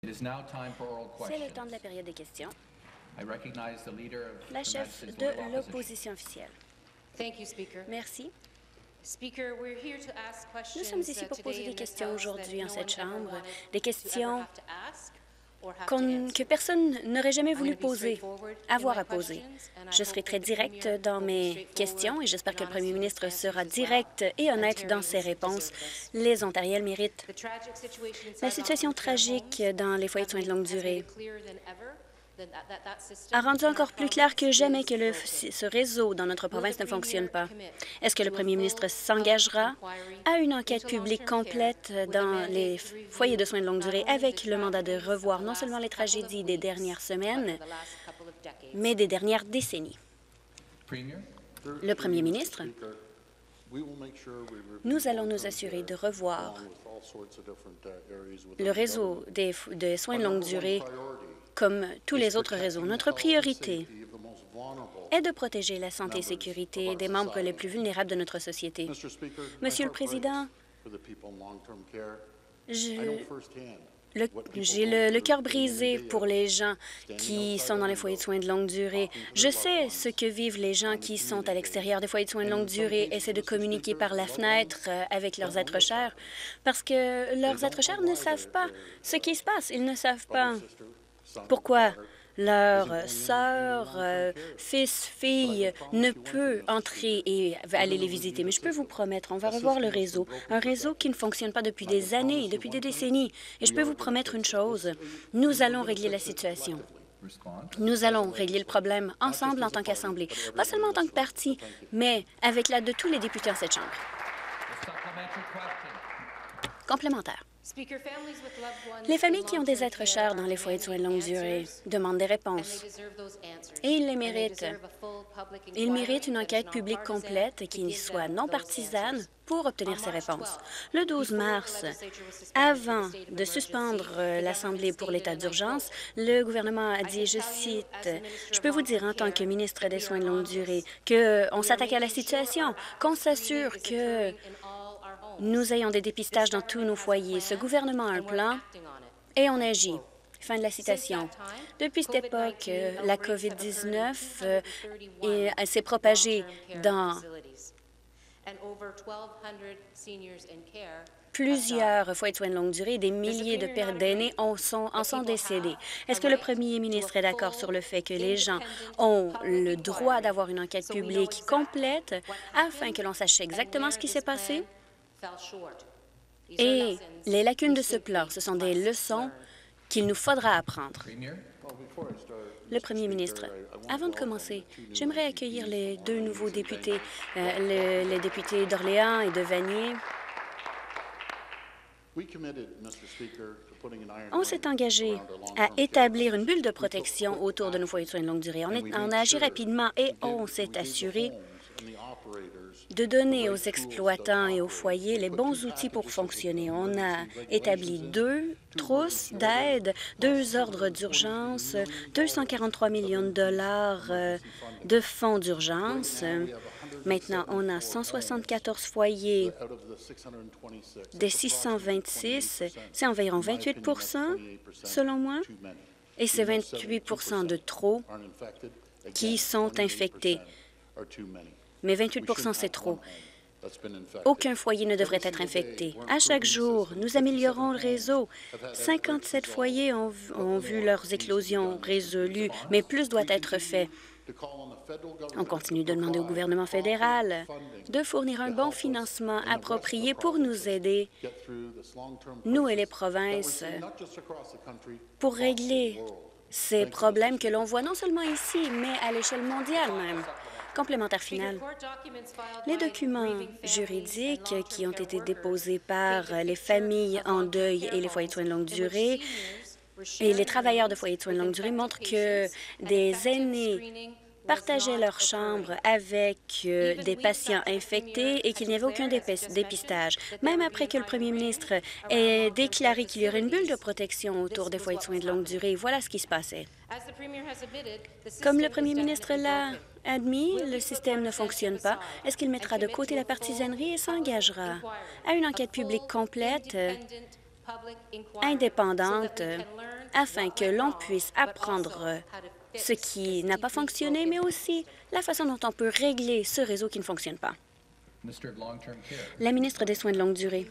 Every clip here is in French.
C'est le temps de la période des questions. I recognize the leader of La the chef de l'opposition officielle. Thank you, Speaker. Merci. Speaker, we're here to ask questions Nous sommes ici uh, pour today poser in des this questions aujourd'hui en cette Chambre, des questions que personne n'aurait jamais voulu poser, avoir à poser. Je serai très directe dans mes questions et j'espère que le Premier ministre sera direct et honnête dans ses réponses. Les Ontariens méritent. La situation tragique dans les foyers de soins de longue durée a rendu encore plus clair que jamais is que le- ce réseau dans notre province ne fonctionne pas. Est-ce que le Premier ministre s'engagera à une enquête publique complète dans les foyers de soins de longue durée avec le mandat de revoir non seulement les tragédies des dernières semaines, mais des dernières décennies? Le Premier ministre, nous allons nous assurer de revoir le réseau des soins de longue durée comme tous les autres réseaux. Notre priorité est de protéger la santé et sécurité des membres les plus vulnérables de notre société. Monsieur le Président, J'ai le, le cœur brisé pour les gens qui sont dans les foyers de soins de longue durée. Je sais ce que vivent les gens qui sont à l'extérieur des foyers de soins de longue durée, essaient de communiquer par la fenêtre euh, avec leurs êtres chers, parce que leurs êtres chers ne savent pas ce qui se passe. Ils ne savent pas pourquoi leur sœur, euh, fils, fille ne peut entrer et aller les visiter? Mais je peux vous promettre, on va revoir le réseau. Un réseau qui ne fonctionne pas depuis des années, depuis des décennies. Et je peux vous promettre une chose, nous allons régler la situation. Nous allons régler le problème ensemble en tant qu'Assemblée. Pas seulement en tant que parti, mais avec l'aide de tous les députés en cette Chambre. Complémentaire. Les familles qui ont des êtres chers dans les foyers de soins de longue durée demandent des réponses. Et ils les méritent. Ils méritent une enquête publique complète qui soit non partisane pour obtenir ces réponses. 12, Le 12 before the mars, avant de suspendre l'Assemblée pour l'état d'urgence, le gouvernement a dit, je cite, je peux vous dire en tant que ministre des Soins de longue durée qu'on s'attaque à la situation, qu'on s'assure que nous ayons des dépistages dans tous nos foyers. Ce gouvernement a un plan et on agit. Fin de la citation. Depuis cette époque, euh, la COVID-19 euh, euh, s'est propagée dans plusieurs foyers de soins de longue durée des milliers de pères d'aînés en sont, en sont décédés. Est-ce que le premier ministre est d'accord sur le fait que les gens ont le droit d'avoir une enquête publique complète afin que l'on sache exactement ce qui s'est passé? Et les lacunes de ce plan, ce sont des leçons qu'il nous faudra apprendre. Le premier ministre, avant de commencer, j'aimerais accueillir les deux nouveaux députés, euh, le- les députés d'Orléans et de Vanier. On s'est engagé à établir une bulle de protection autour de nos foyers de soins de longue durée. On, est- on a agi rapidement et on s'est assuré de donner aux exploitants et aux foyers les bons outils pour fonctionner. On a établi deux trousses d'aide, deux ordres d'urgence, 243 millions de dollars euh, de fonds d'urgence. Maintenant, on a 174 foyers des 626. C'est environ 28% selon moi, et c'est 28% de trop qui sont infectés. Mais 28% c'est trop. Aucun foyer ne devrait être infecté. À chaque jour, nous améliorons le réseau. 57 foyers ont, ont vu leurs éclosions résolues, mais plus doit être fait. On continue de demander au gouvernement fédéral de fournir un bon financement approprié pour nous aider, nous et les provinces, pour régler ces problèmes que l'on voit non seulement ici, mais à l'échelle mondiale même. Complémentaire final. Les documents juridiques qui ont été déposés par les familles en deuil et les foyers de soins de longue durée et les travailleurs de foyers de soins de longue durée montrent que des aînés partageaient leur chambre avec euh, des patients infectés et qu'il n'y avait aucun dépis- dépistage. Même après que le premier ministre ait déclaré qu'il y aurait une bulle de protection autour des foyers de soins de longue durée, voilà ce qui se passait. Comme le premier ministre l'a admis, le système ne fonctionne pas. Est-ce qu'il mettra de côté la partisanerie et s'engagera à une enquête publique complète indépendante afin que l'on puisse apprendre ce qui n'a pas fonctionné, mais aussi la façon dont on peut régler ce réseau qui ne fonctionne pas. La ministre des Soins de longue durée.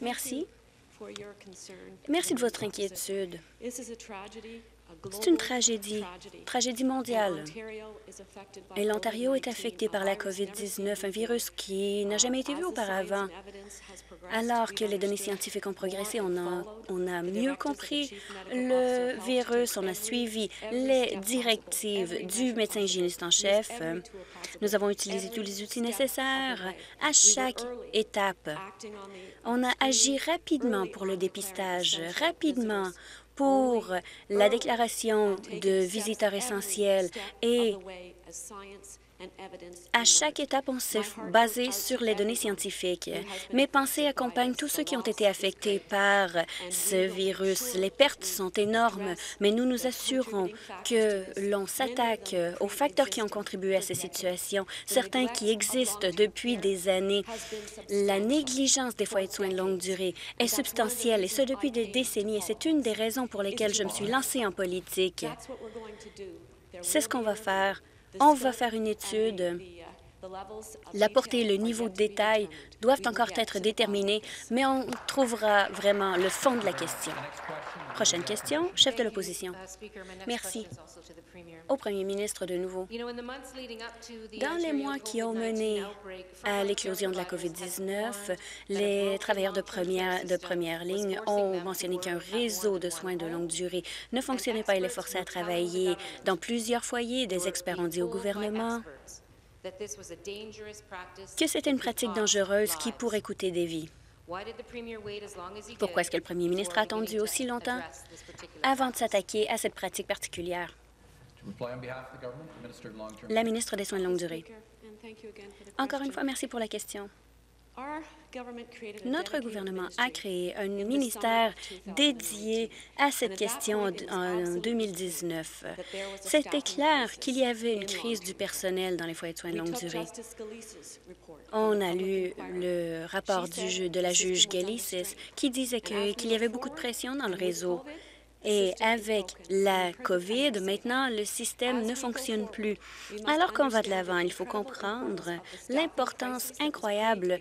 Merci. Merci de votre inquiétude. C'est une tragédie, tragédie mondiale. Et l'Ontario est affecté par la COVID-19, un virus qui n'a jamais été vu auparavant. Alors que les données scientifiques ont progressé, on a, on a mieux compris le virus, on a suivi les directives du médecin hygiéniste en chef. Nous avons utilisé tous les outils nécessaires à chaque étape. On a agi rapidement pour le dépistage, rapidement pour la déclaration de visiteurs essentiels et à chaque étape, on s'est basé sur les données scientifiques. Mes pensées accompagnent tous ceux qui ont été affectés par ce virus. Les pertes sont énormes, mais nous nous assurons que l'on s'attaque aux facteurs qui ont contribué à ces situations, certains qui existent depuis des années. La négligence des foyers de soins de longue durée est substantielle, et ce depuis des décennies, et c'est une des raisons pour lesquelles je me suis lancée en politique. C'est ce qu'on va faire. On va faire une étude. La portée et le niveau de détail doivent encore être déterminés, mais on trouvera vraiment le fond de la question. Prochaine question, chef de l'opposition. Merci. Au premier ministre de nouveau. Dans les mois qui ont mené à l'éclosion de la COVID-19, les travailleurs de première, de première ligne ont mentionné qu'un réseau de soins de longue durée ne fonctionnait pas et les forçait à travailler dans plusieurs foyers. Des experts ont dit au gouvernement que c'était une pratique dangereuse qui pourrait coûter des vies. Pourquoi est-ce que le premier ministre a attendu aussi longtemps avant de s'attaquer à cette pratique particulière? La ministre des Soins de longue durée. Encore une fois, merci pour la question. Notre gouvernement a créé un ministère dédié à cette question en 2019. C'était clair qu'il y avait une crise du personnel dans les foyers de soins de longue durée. On a lu le rapport du, de la juge Galicis qui disait qu'il y avait beaucoup de pression dans le réseau et avec la COVID, maintenant, le système ne fonctionne plus. Alors qu'on va de l'avant, il faut comprendre l'importance incroyable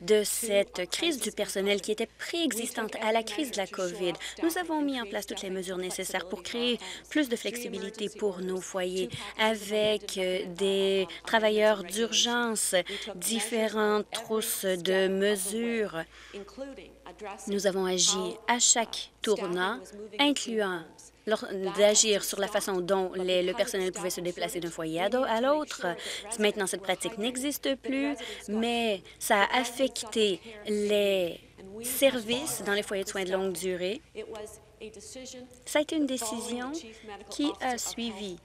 de cette crise du personnel qui était préexistante à la crise de la COVID. Nous avons mis en place toutes les mesures nécessaires pour créer plus de flexibilité pour nos foyers avec des travailleurs d'urgence, différentes trousses de mesures nous avons agi à chaque tournant, incluant d'agir sur la façon dont le personnel pouvait se déplacer d'un foyer à l'autre. Maintenant, cette pratique n'existe plus, mais ça a affecté les services dans les foyers de soins de longue durée. Ça a été une décision qui a suivi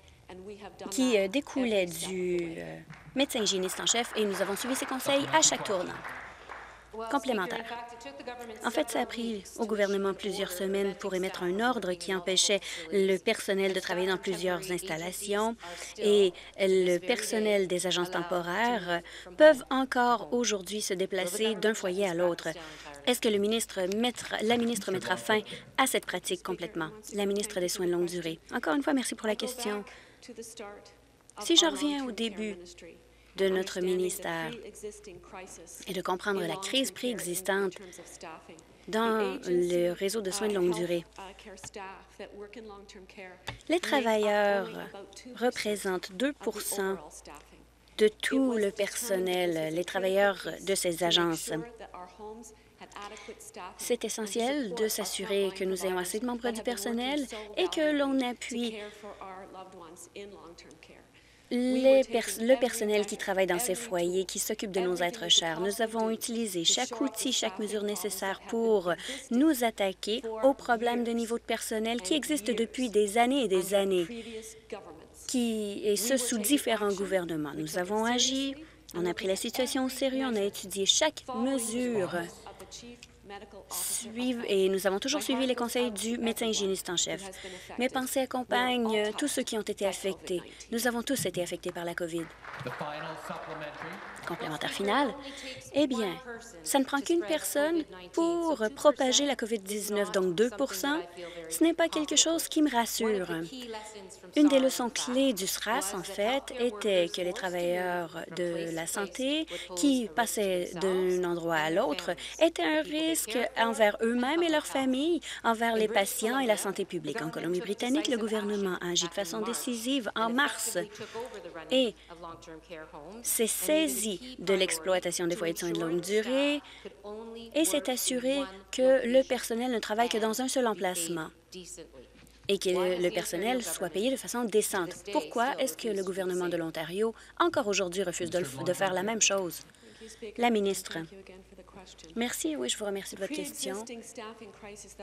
qui euh, découlait du euh, médecin hygiéniste en chef et nous avons suivi ses conseils à chaque tournant complémentaire. En fait, ça a pris au gouvernement plusieurs semaines pour émettre un ordre qui empêchait le personnel de travailler dans plusieurs installations et le personnel des agences temporaires peuvent encore aujourd'hui se déplacer d'un foyer à l'autre. Est-ce que le ministre mettra, la ministre mettra fin à cette pratique complètement? La ministre des Soins de longue durée. Encore une fois, merci pour la question. Si je reviens au début de notre ministère et de comprendre la crise préexistante dans le réseau de soins de longue durée. Les travailleurs représentent 2% de tout le personnel, les travailleurs de ces agences. C'est essentiel de s'assurer que nous ayons assez de membres du personnel et que l'on appuie le personnel qui travaille dans ces foyers, qui s'occupe de nos êtres chers. Nous avons utilisé chaque outil, chaque mesure nécessaire pour nous attaquer aux problèmes de niveau de personnel qui existent depuis des années et des années, qui, et ce sous différents gouvernements. Nous avons agi, on a pris la situation au sérieux, on a étudié chaque mesure suivent et nous avons toujours suivi les conseils du médecin hygiéniste en chef. Mes pensées accompagnent tous ceux qui ont été affectés. Nous avons tous été affectés par la COVID. Complémentaire final, eh bien, ça ne prend qu'une personne pour propager la COVID-19, donc 2% Ce n'est pas quelque chose qui me rassure. Une des leçons clés du SRAS, en fait, était que les travailleurs de la santé qui passaient d'un endroit à l'autre étaient un risque envers eux-mêmes et leurs familles, envers les patients et la santé publique. En Colombie-Britannique, le gouvernement a agi de façon décisive en mars et s'est saisi de l'exploitation des foyers de soins de longue durée et s'est assuré que le personnel ne travaille que dans un seul emplacement et que le personnel soit payé de façon décente. Pourquoi est-ce que le gouvernement de l'Ontario, encore aujourd'hui, refuse de, de faire la même chose? La ministre. Merci, oui, je vous remercie de votre question.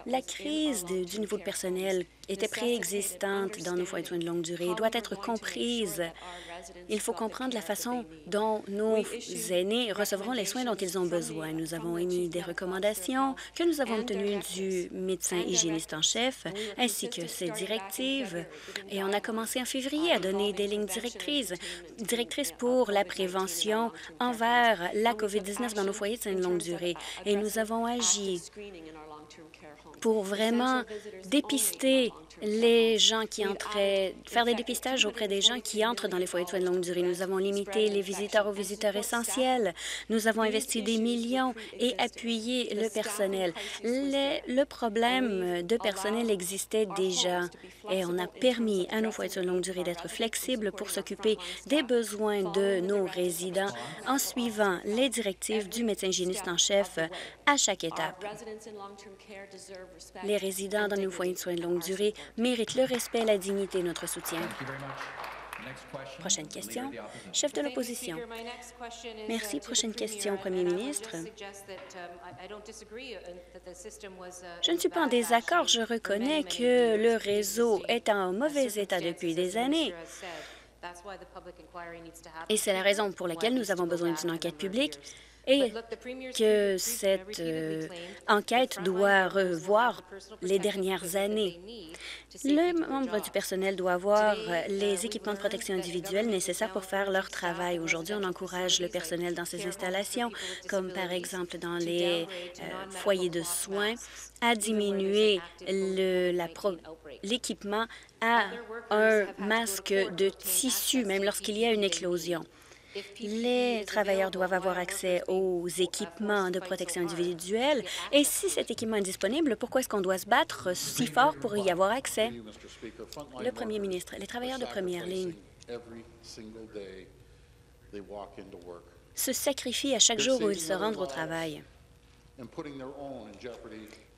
La crise de- du niveau de personnel était préexistante dans nos foyers de soins de longue durée et doit être comprise. Il faut comprendre la façon dont nos aînés recevront les soins dont ils ont besoin. Nous avons émis des recommandations que nous avons obtenues du médecin hygiéniste en chef, ainsi que ses directives. Et on a commencé en février à donner des lignes directrices, directrices pour la prévention envers la COVID-19 dans nos foyers de soins de longue durée. Et nous avons agi pour vraiment dépister les gens qui entraient, faire des dépistages auprès des gens qui entrent dans les foyers de soins de longue durée. Nous avons limité les visiteurs aux visiteurs essentiels. Nous avons investi des millions et appuyé le personnel. Le, problème de personnel existait déjà et on a permis à nos foyers de soins de longue durée d'être flexibles pour s'occuper des besoins de nos résidents en suivant les directives du médecin hygiéniste en chef à chaque étape. Les résidents dans nos foyers de soins de longue durée méritent le respect, la dignité et notre soutien. Prochaine question, chef de l'opposition. Merci. Prochaine question, Premier ministre. Je ne suis pas en désaccord. Je reconnais que le réseau est en mauvais état depuis des années. Et c'est la raison pour laquelle nous avons besoin d'une enquête publique et que cette euh, enquête doit revoir les dernières années. Le membre du personnel doit avoir les équipements de protection individuelle nécessaires pour faire leur travail. Aujourd'hui, on encourage le personnel dans ces installations, comme par exemple dans les euh, foyers de soins, à diminuer l'équipement à un masque de tissu, même lorsqu'il y a une éclosion. Les travailleurs doivent avoir accès aux équipements de protection individuelle. Et si cet équipement est disponible, pourquoi est-ce qu'on doit se battre si fort pour y avoir accès? Le premier ministre, les travailleurs de première ligne se sacrifient à chaque jour où ils se rendent au travail.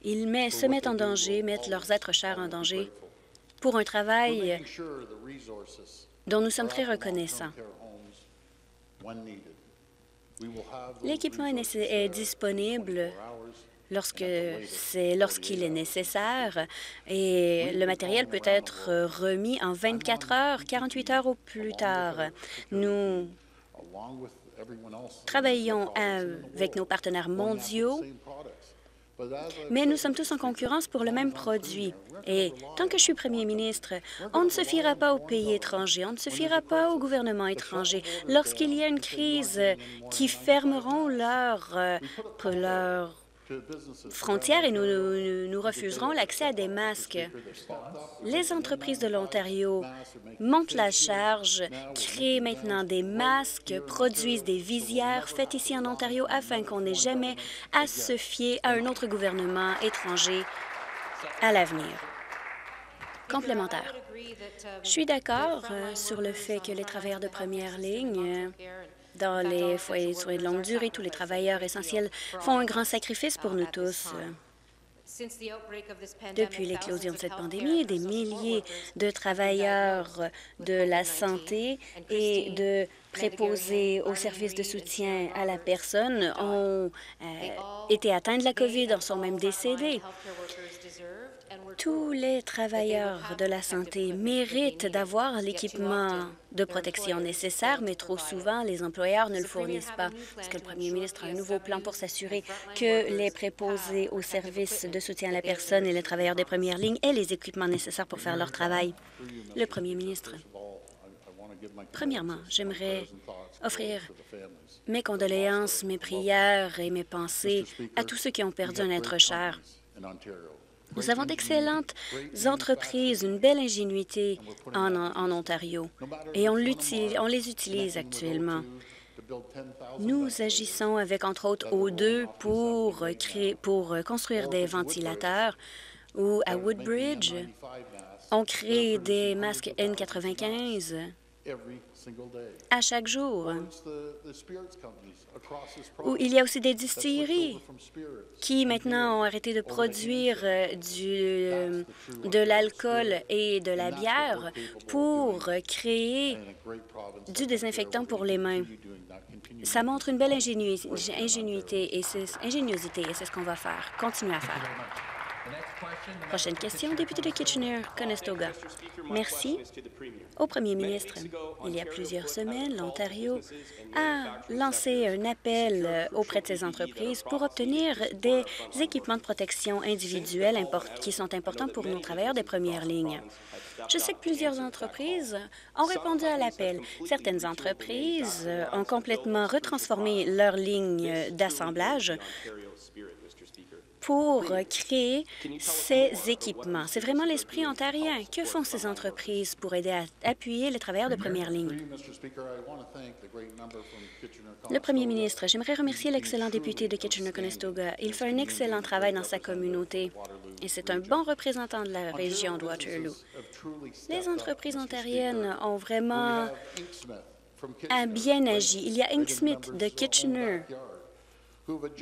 Ils met- se mettent en danger, mettent leurs êtres chers en danger pour un travail dont nous sommes très reconnaissants. L'équipement est, disponible lorsque c'est lorsqu'il est nécessaire. Et le matériel peut être remis en 24 heures, 48 heures au plus tard. Nous travaillons avec nos partenaires mondiaux, mais nous sommes tous en concurrence pour le même produit. Et tant que je suis premier ministre, on ne se fiera pas aux pays étrangers, on ne se fiera pas au gouvernement étranger. Lorsqu'il y a une crise qui fermeront leurs leur frontières et nous, nous, refuserons l'accès à des masques. Les entreprises de l'Ontario montent la charge, créent maintenant des masques, produisent des visières faites ici en Ontario afin qu'on n'ait jamais à se fier à un autre gouvernement étranger à l'avenir. Complémentaire. Je suis d'accord euh, sur le fait que les travailleurs de première ligne euh, dans les foyers de soins de longue durée, tous les travailleurs essentiels font un grand sacrifice pour nous tous. Depuis l'éclosion de cette pandémie, des milliers de travailleurs de la santé et de préposés aux services de soutien à la personne ont euh, été atteints de la COVID, en sont même décédés. Tous les travailleurs de la santé méritent d'avoir l'équipement de protection nécessaire, mais trop souvent, les employeurs ne le fournissent pas. Est-ce que le premier ministre a un nouveau plan pour s'assurer que les préposés aux services de soutien à la personne et les travailleurs des premières lignes aient les équipements nécessaires pour faire leur travail? Le premier ministre. Premièrement, j'aimerais offrir mes condoléances, mes prières et mes pensées à tous ceux qui ont perdu un être cher. Nous avons d'excellentes entreprises, une belle ingénuité en, Ontario et on, on les utilise actuellement. Nous agissons avec, entre autres, O2 pour, pour construire des ventilateurs ou à Woodbridge, on crée des masques N95 à chaque jour. Il y a aussi des distilleries qui maintenant ont arrêté de produire euh, du, euh, de l'alcool et de la bière pour créer du désinfectant pour les mains. Ça montre une belle ingénuité et ingéniosité et c'est ce qu'on va faire, continuer à faire. Prochaine question, député de Kitchener-Conestoga. Merci. Au premier ministre, il y a plusieurs semaines, l'Ontario a lancé un appel auprès de ces entreprises pour obtenir des équipements de protection individuels qui sont importants pour nos travailleurs des premières lignes. Je sais que plusieurs entreprises ont répondu à l'appel. Certaines entreprises ont complètement retransformé leur ligne d'assemblage pour créer ces équipements. C'est vraiment l'esprit ontarien. Que font ces entreprises pour aider à appuyer les travailleurs de première ligne? Le premier ministre, j'aimerais remercier l'excellent député de Kitchener-Conestoga. Il fait un excellent travail dans sa communauté et c'est un bon représentant de la région de Waterloo. Les entreprises ontariennes ont vraiment bien agi. Il y a Inksmith de Kitchener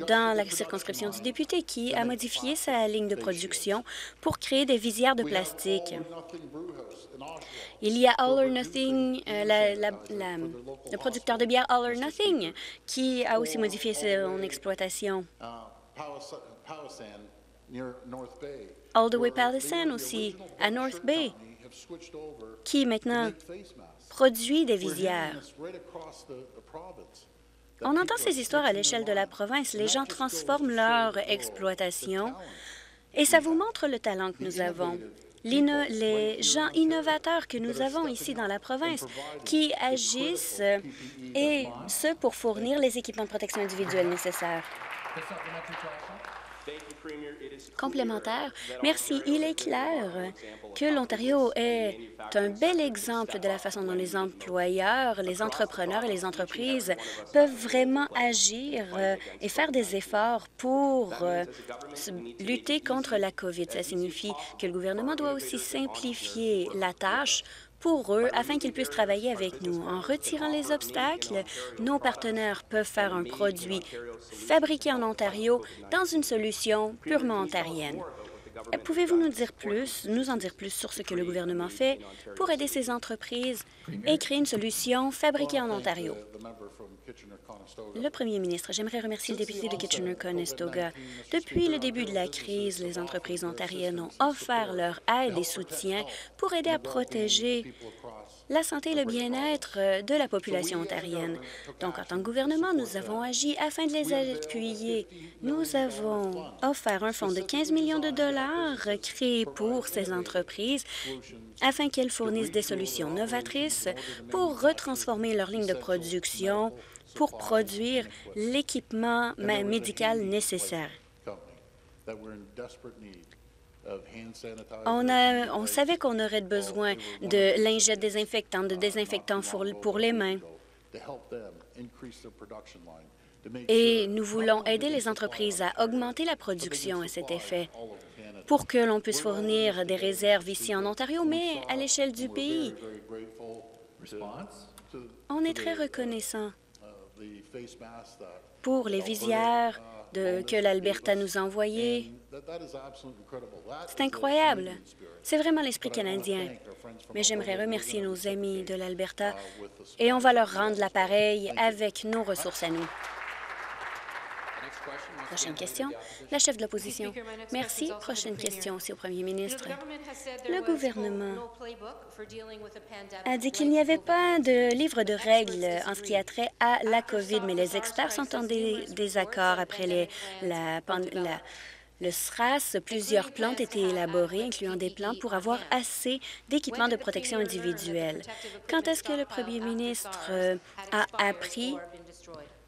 dans la circonscription du député qui a modifié sa ligne de production pour créer des visières de plastique. Il y a All or Nothing, euh, le producteur de bière All or Nothing, qui a aussi modifié son exploitation. All the Way Palisade aussi, à North Bay, qui maintenant produit des visières. On entend ces histoires à l'échelle de la province. Les gens transforment leur exploitation et ça vous montre le talent que nous avons. Les gens innovateurs que nous avons ici dans la province qui agissent et ce pour fournir les équipements de protection individuelle nécessaires. Complémentaire. Merci. Il est clair que l'Ontario est un bel exemple de la façon dont les employeurs, les entrepreneurs et les entreprises peuvent vraiment agir euh, et faire des efforts pour euh, lutter contre la COVID. Ça signifie que le gouvernement doit aussi simplifier la tâche pour eux afin qu'ils puissent travailler avec nous. En retirant les obstacles, nos partenaires peuvent faire un produit fabriqué en Ontario dans une solution purement ontarienne. Pouvez-vous nous dire plus, nous en dire plus sur ce que le gouvernement fait pour aider ces entreprises et créer une solution fabriquée en Ontario? Le premier ministre, j'aimerais remercier le député de Kitchener-Conestoga. Depuis le début de la crise, les entreprises ontariennes ont offert leur aide et soutien pour aider à protéger la santé et le bien-être de la population ontarienne. Donc, en tant que gouvernement, nous avons agi afin de les appuyer. Nous avons offert un fonds de 15 millions de dollars créé pour ces entreprises afin qu'elles fournissent des solutions novatrices pour retransformer leur ligne de production pour produire l'équipement médical nécessaire. On, savait qu'on aurait besoin de lingettes désinfectantes, de désinfectants pour, pour les mains. Et nous voulons aider les entreprises à augmenter la production à cet effet pour que l'on puisse fournir des réserves ici en Ontario, mais à l'échelle du pays. On est très reconnaissant pour les visières que l'Alberta nous a envoyées. C'est incroyable. C'est vraiment l'esprit canadien. Mais j'aimerais remercier nos amis de l'Alberta et on va leur rendre l'appareil avec nos ressources à nous. Prochaine question, la chef de l'opposition. Merci. Prochaine question aussi au premier ministre. Le gouvernement a dit qu'il n'y avait pas de livre de règles en ce qui a trait à la COVID, mais les experts sont en désaccord après les, la, la le SRAS, plusieurs plans ont été élaborés, incluant des plans pour avoir assez d'équipements de protection individuelle. Quand est-ce que le premier ministre euh, a appris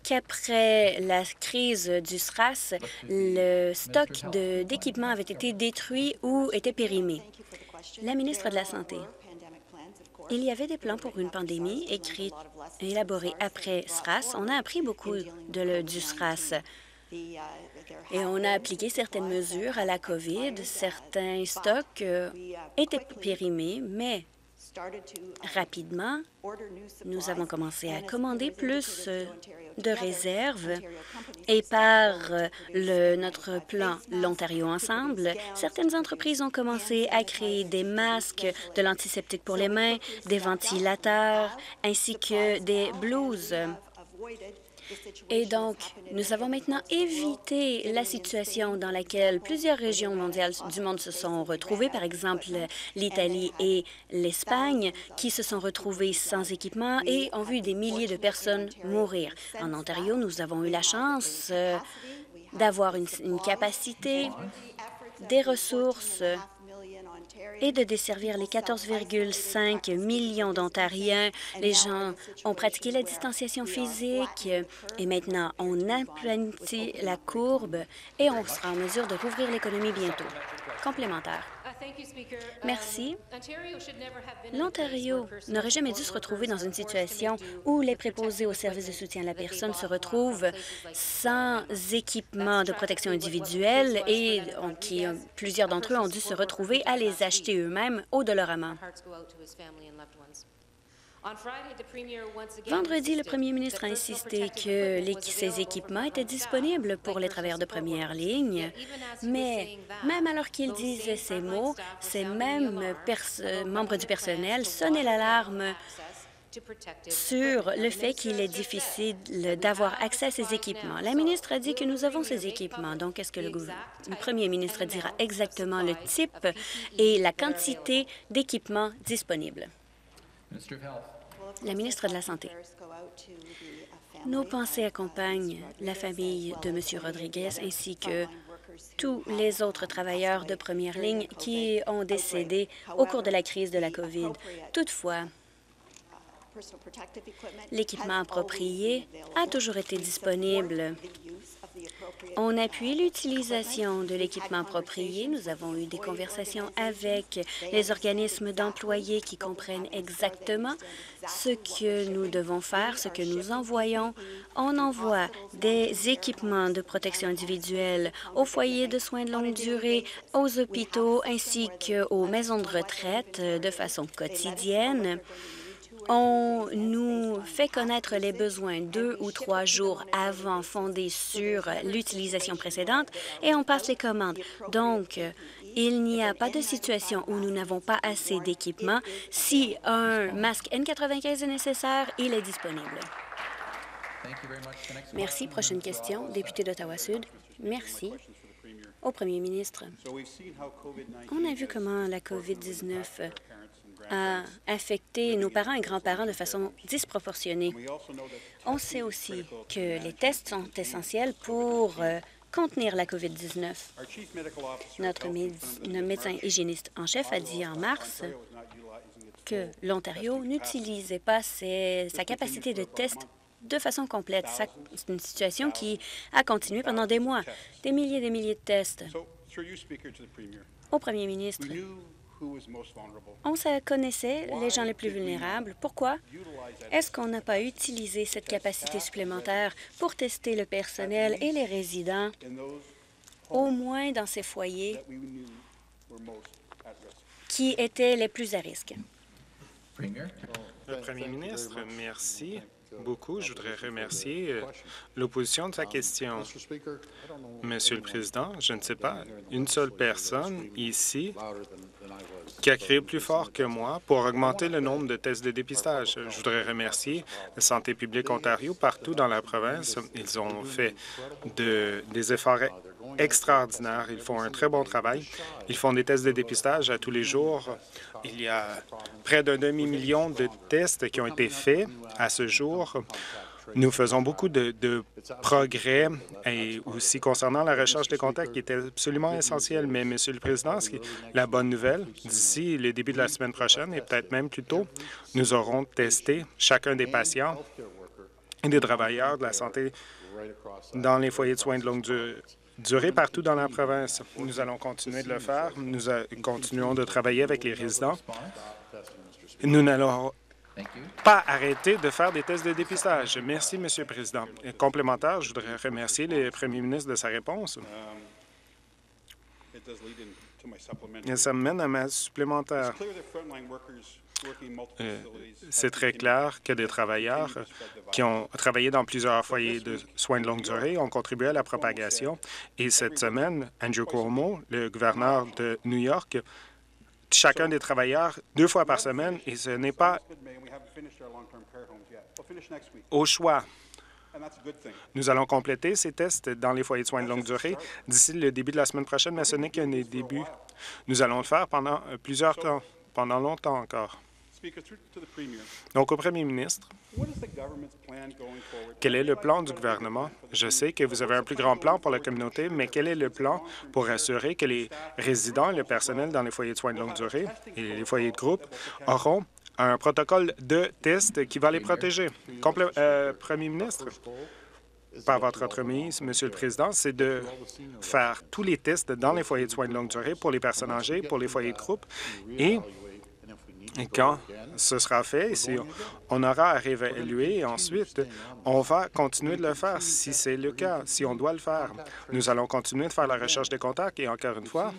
qu'après la crise du SRAS, le stock d'équipements avait été détruit ou était périmé? La ministre de la Santé. Il y avait des plans pour une pandémie écrits, élaborés après SRAS. On a appris beaucoup de, du SRAS. Et on a appliqué certaines mesures à la COVID. Certains stocks euh, étaient périmés, mais rapidement, nous avons commencé à commander plus euh, de réserves et par euh, le, notre plan L'Ontario Ensemble, certaines entreprises ont commencé à créer des masques, de l'antiseptique pour les mains, des ventilateurs ainsi que des blouses et donc, nous avons maintenant évité la situation dans laquelle plusieurs régions mondiales du monde se sont retrouvées, par exemple l'Italie et l'Espagne, qui se sont retrouvées sans équipement et ont vu des milliers de personnes mourir. En Ontario, nous avons eu la chance euh, d'avoir une, une capacité, des ressources et de desservir les 14,5 millions d'Ontariens. Les gens ont pratiqué la distanciation physique et maintenant on aplanit la courbe et on sera en mesure de rouvrir l'économie bientôt. Complémentaire. Merci. L'Ontario n'aurait jamais dû se retrouver dans une situation où les préposés aux services de soutien à la personne se retrouvent sans équipement de protection individuelle et qui, plusieurs d'entre eux ont dû se retrouver à les acheter eux-mêmes au Dolorama. Vendredi, le premier ministre a insisté que ces équipements étaient disponibles pour les travailleurs de première ligne, mais même alors qu'il disait ces mots, ces mêmes membres du personnel sonnaient l'alarme sur le fait qu'il est difficile d'avoir accès à ces équipements. La ministre a dit que nous avons ces équipements. Donc, est-ce que le, le, premier ministre dira exactement le type et la quantité d'équipements disponibles? La ministre de la Santé. Nos pensées accompagnent la famille de M. Rodriguez ainsi que tous les autres travailleurs de première ligne qui ont décédé au cours de la crise de la COVID. Toutefois, l'équipement approprié a toujours été disponible on appuie l'utilisation de l'équipement approprié. Nous avons eu des conversations avec les organismes d'employés qui comprennent exactement ce que nous devons faire, ce que nous envoyons. On envoie des équipements de protection individuelle aux foyers de soins de longue durée, aux hôpitaux ainsi qu'aux maisons de retraite de façon quotidienne. On nous fait connaître les besoins deux ou trois jours avant, fondés sur l'utilisation précédente, et on passe les commandes. Donc, il n'y a pas de situation où nous n'avons pas assez d'équipement. Si un masque N95 est nécessaire, il est disponible. Merci. Prochaine question, député d'Ottawa-Sud. Merci au premier ministre. On a vu comment la COVID-19 a affecté nos parents et grands-parents de façon disproportionnée. On sait aussi que les tests sont essentiels pour euh, contenir la COVID-19. Notre médecin hygiéniste en chef a dit en mars que l'Ontario n'utilisait pas sa capacité de test de façon complète. C'est une situation qui a continué pendant des mois, des milliers et des milliers de tests. Au premier ministre, on connaissait les gens les plus vulnérables. Pourquoi est-ce qu'on n'a pas utilisé cette capacité supplémentaire pour tester le personnel et les résidents, au moins dans ces foyers qui étaient les plus à risque? Le premier ministre, merci beaucoup. Je voudrais remercier euh, l'opposition de sa question. Monsieur le Président, je ne sais pas, une seule personne ici qui a créé plus fort que moi pour augmenter le nombre de tests de dépistage. Je voudrais remercier la Santé publique Ontario partout dans la province. Ils ont fait de, des efforts extraordinaires. Ils font un très bon travail. Ils font des tests de dépistage à tous les jours. Il y a près d'un demi-million de tests qui ont été faits à ce jour. Nous faisons beaucoup de, progrès et aussi concernant la recherche de contacts qui est absolument essentielle. Mais, Monsieur le Président, la bonne nouvelle, d'ici le début de la semaine prochaine et peut-être même plus tôt, nous aurons testé chacun des patients et des travailleurs de la santé dans les foyers de soins de longue durée partout dans la province. Nous allons continuer de le faire. Nous continuons de travailler avec les résidents. Nous n'allons pas arrêter de faire des tests de dépistage. Merci, Monsieur le Président. Complémentaire, je voudrais remercier le premier ministre de sa réponse. Et ça me mène à ma supplémentaire. Euh, c'est très clair que des travailleurs qui ont travaillé dans plusieurs foyers de soins de longue durée ont contribué à la propagation. Et cette semaine, Andrew Cuomo, le gouverneur de New York, chacun des travailleurs deux fois par semaine et ce n'est pas au choix. Nous allons compléter ces tests dans les foyers de soins de longue durée d'ici le début de la semaine prochaine, mais ce n'est qu'un début. Nous allons le faire pendant euh, plusieurs temps, pendant longtemps encore. Donc, au premier ministre, quel est le plan du gouvernement? Je sais que vous avez un plus grand plan pour la communauté, mais quel est le plan pour assurer que les résidents et le personnel dans les foyers de soins de longue durée et les foyers de groupe auront un protocole de test qui va les protéger? Euh, premier ministre, par votre entremise, Monsieur le Président, c'est de faire tous les tests dans les foyers de soins de longue durée pour les personnes âgées, pour les foyers de groupe et et quand ce sera fait, si on aura à réévaluer, ensuite, on va continuer de le faire si c'est le cas, si on doit le faire. Nous allons continuer de faire la recherche des contacts et encore une fois,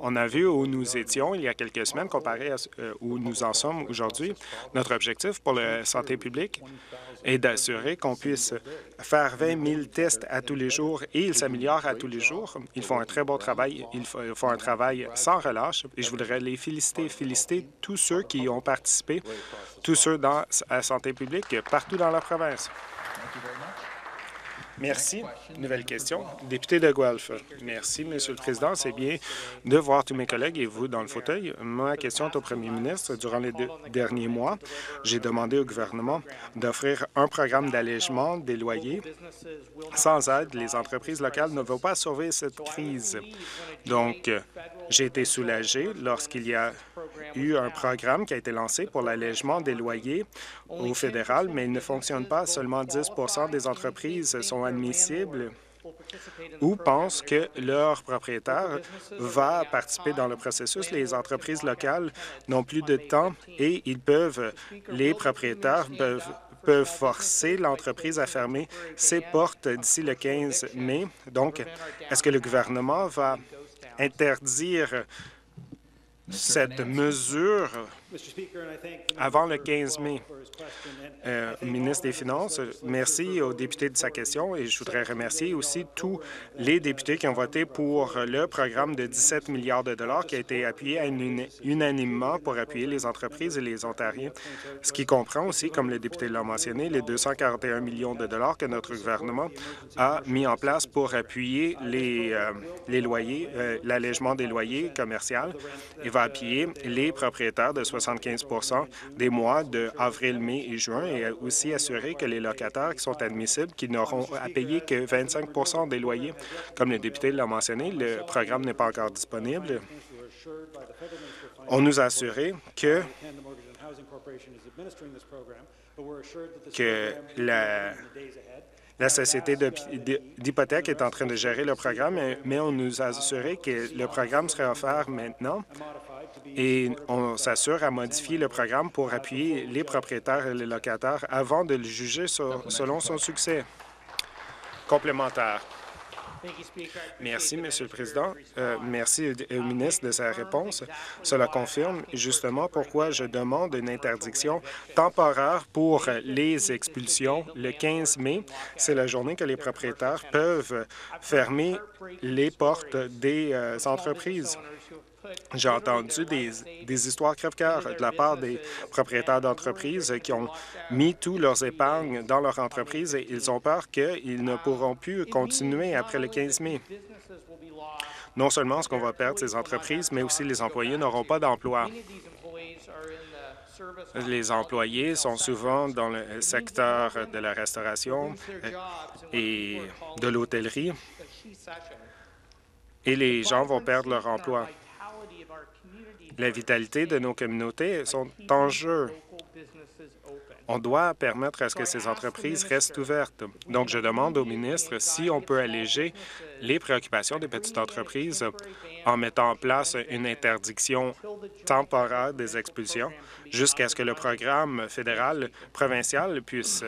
on a vu où nous étions il y a quelques semaines comparé à euh, où nous en sommes aujourd'hui. Notre objectif pour la santé publique est d'assurer qu'on puisse faire 20 000 tests à tous les jours et ils s'améliorent à tous les jours. Ils font un très bon travail. Ils font un travail sans relâche et je voudrais les féliciter, féliciter tous ceux qui ont participé, tous ceux dans la santé publique partout dans la province. Merci. Nouvelle question. Député de Guelph. Merci, Monsieur le Président. C'est bien de voir tous mes collègues et vous dans le fauteuil. Ma question est au premier ministre. Durant les deux derniers mois, j'ai demandé au gouvernement d'offrir un programme d'allègement des loyers. Sans aide, les entreprises locales ne vont pas sauver cette crise. Donc, j'ai été soulagé lorsqu'il y a eu un programme qui a été lancé pour l'allègement des loyers au fédéral, mais il ne fonctionne pas. Seulement 10% des entreprises sont ou pensent que leur propriétaire va participer dans le processus. Les entreprises locales n'ont plus de temps et ils peuvent, les propriétaires peuvent peuvent forcer l'entreprise à fermer ses portes d'ici le 15 mai. Donc, est-ce que le gouvernement va interdire cette mesure avant le 15 mai. Euh, ministre des Finances, merci aux députés de sa question et je voudrais remercier aussi tous les députés qui ont voté pour le programme de 17 milliards de dollars qui a été appuyé unanimement pour appuyer les entreprises et les Ontariens, ce qui comprend aussi, comme le député l'a mentionné, les 241 millions de dollars que notre gouvernement a mis en place pour appuyer les, euh, les loyers, euh, l'allègement des loyers commerciaux et va appuyer les propriétaires de 75 des mois de avril, mai et juin et aussi assurer que les locataires qui sont admissibles, qui n'auront à payer que 25% des loyers. Comme le député l'a mentionné, le programme n'est pas encore disponible. On nous a assuré que, la, la société d'hypothèque est en train de gérer le programme, mais on nous a assuré que le programme serait offert maintenant et on s'assure à modifier le programme pour appuyer les propriétaires et les locataires avant de le juger selon son succès. Complémentaire. Merci, Monsieur le Président. Euh, merci au ministre de sa réponse. Cela confirme justement pourquoi je demande une interdiction temporaire pour les expulsions le 15 mai. C'est la journée que les propriétaires peuvent fermer les portes des euh, entreprises J'ai entendu des, histoires crève-cœur de la part des propriétaires d'entreprises qui ont mis tous leurs épargnes dans leur entreprise et ils ont peur qu'ils ne pourront plus continuer après le 15 mai. Non seulement est-ce qu'on va perdre ces entreprises, mais aussi les employés n'auront pas d'emploi. Les employés sont souvent dans le secteur de la restauration et de l'hôtellerie et les gens vont perdre leur emploi. La vitalité de nos communautés sont en jeu. On doit permettre à ce que ces entreprises restent ouvertes. Donc, je demande au ministre si on peut alléger les préoccupations des petites entreprises en mettant en place une interdiction temporaire des expulsions jusqu'à ce que le programme fédéral provincial puisse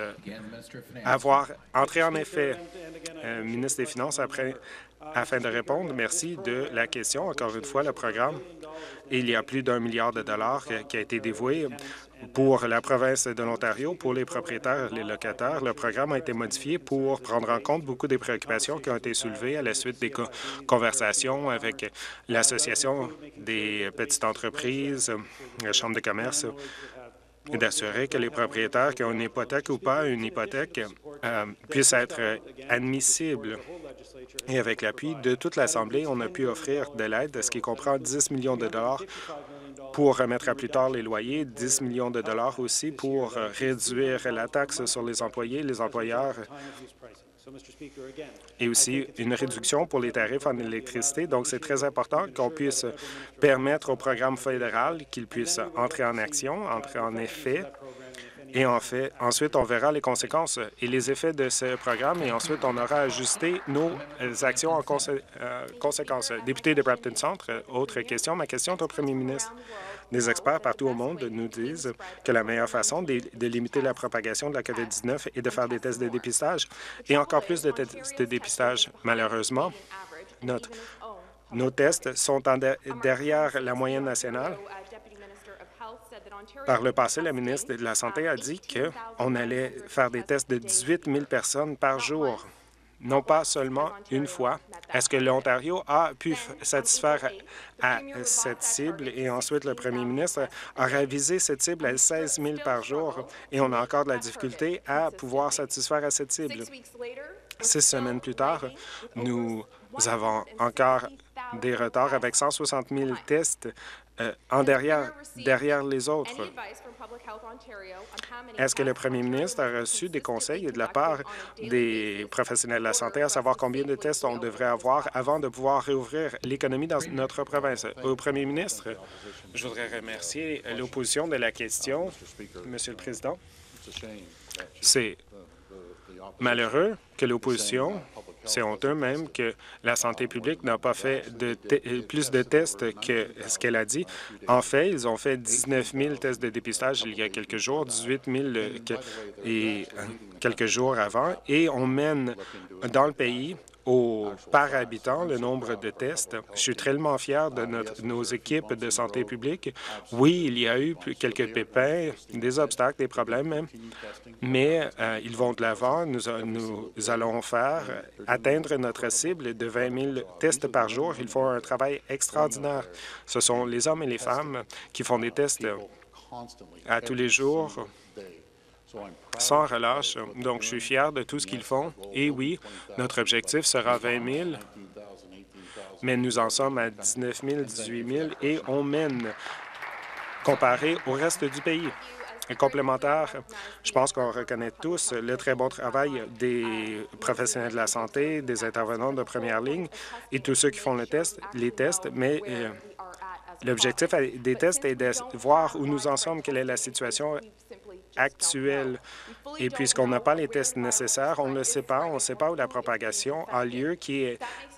avoir entré en effet. Euh, ministre des Finances, afin de répondre, merci de la question. Encore une fois, le programme, il y a plus d'un milliard de dollars qui a été dévoué pour la province de l'Ontario, pour les propriétaires les locataires, le programme a été modifié pour prendre en compte beaucoup des préoccupations qui ont été soulevées à la suite des conversations avec l'Association des petites entreprises, la Chambre de commerce, d'assurer que les propriétaires qui ont une hypothèque ou pas une hypothèque euh, puissent être admissibles. Et avec l'appui de toute l'Assemblée, on a pu offrir de l'aide, ce qui comprend 10 millions de dollars pour remettre à plus tard les loyers, 10 millions de dollars aussi pour euh, réduire la taxe sur les employés, les employeurs, et aussi une réduction pour les tarifs en électricité. Donc, c'est très important qu'on puisse permettre au programme fédéral qu'il puisse entrer en action, entrer en effet et en fait, ensuite, on verra les conséquences et les effets de ce programme et ensuite, on aura ajusté nos actions en euh, conséquence. Député de Brampton Centre, autre question. Ma question est au premier ministre. Des experts partout au monde nous disent que la meilleure façon de, limiter la propagation de la COVID-19 est de faire des tests de dépistage et encore plus de tests de dépistage. Malheureusement, notre, nos tests sont derrière la moyenne nationale par le passé, la ministre de la Santé a dit qu'on allait faire des tests de 18 000 personnes par jour, non pas seulement une fois. Est-ce que l'Ontario a pu satisfaire à cette cible? Et ensuite, le premier ministre a révisé cette cible à 16 000 par jour et on a encore de la difficulté à pouvoir satisfaire à cette cible. Six semaines plus tard, nous avons encore des retards avec 160 000 tests euh, en derrière, derrière les autres. Est-ce que le premier ministre a reçu des conseils de la part des professionnels de la santé à savoir combien de tests on devrait avoir avant de pouvoir réouvrir l'économie dans notre province? Au premier ministre, je voudrais remercier l'opposition de la question, Monsieur le Président. C'est malheureux que l'opposition c'est honteux même que la santé publique n'a pas fait plus de tests que ce qu'elle a dit. En fait, ils ont fait 19 000 tests de dépistage il y a quelques jours, 18 000 et quelques jours avant, et on mène dans le pays au par habitant le nombre de tests. Je suis tellement fier de notre, nos équipes de santé publique. Oui, il y a eu quelques pépins, des obstacles, des problèmes, mais euh, ils vont de l'avant. Nous, nous allons faire atteindre notre cible de 20 000 tests par jour. Ils font un travail extraordinaire. Ce sont les hommes et les femmes qui font des tests à tous les jours sans relâche. Donc, je suis fier de tout ce qu'ils font. Et oui, notre objectif sera 20 000, mais nous en sommes à 19 000, 18 000, et on mène comparé au reste du pays. Complémentaire, je pense qu'on reconnaît tous le très bon travail des professionnels de la santé, des intervenants de première ligne et tous ceux qui font le test, les tests, mais euh, l'objectif des tests est de voir où nous en sommes, quelle est la situation actuelle. Et puisqu'on n'a pas les tests nécessaires, on ne le sait pas, on ne sait pas où la propagation a lieu qui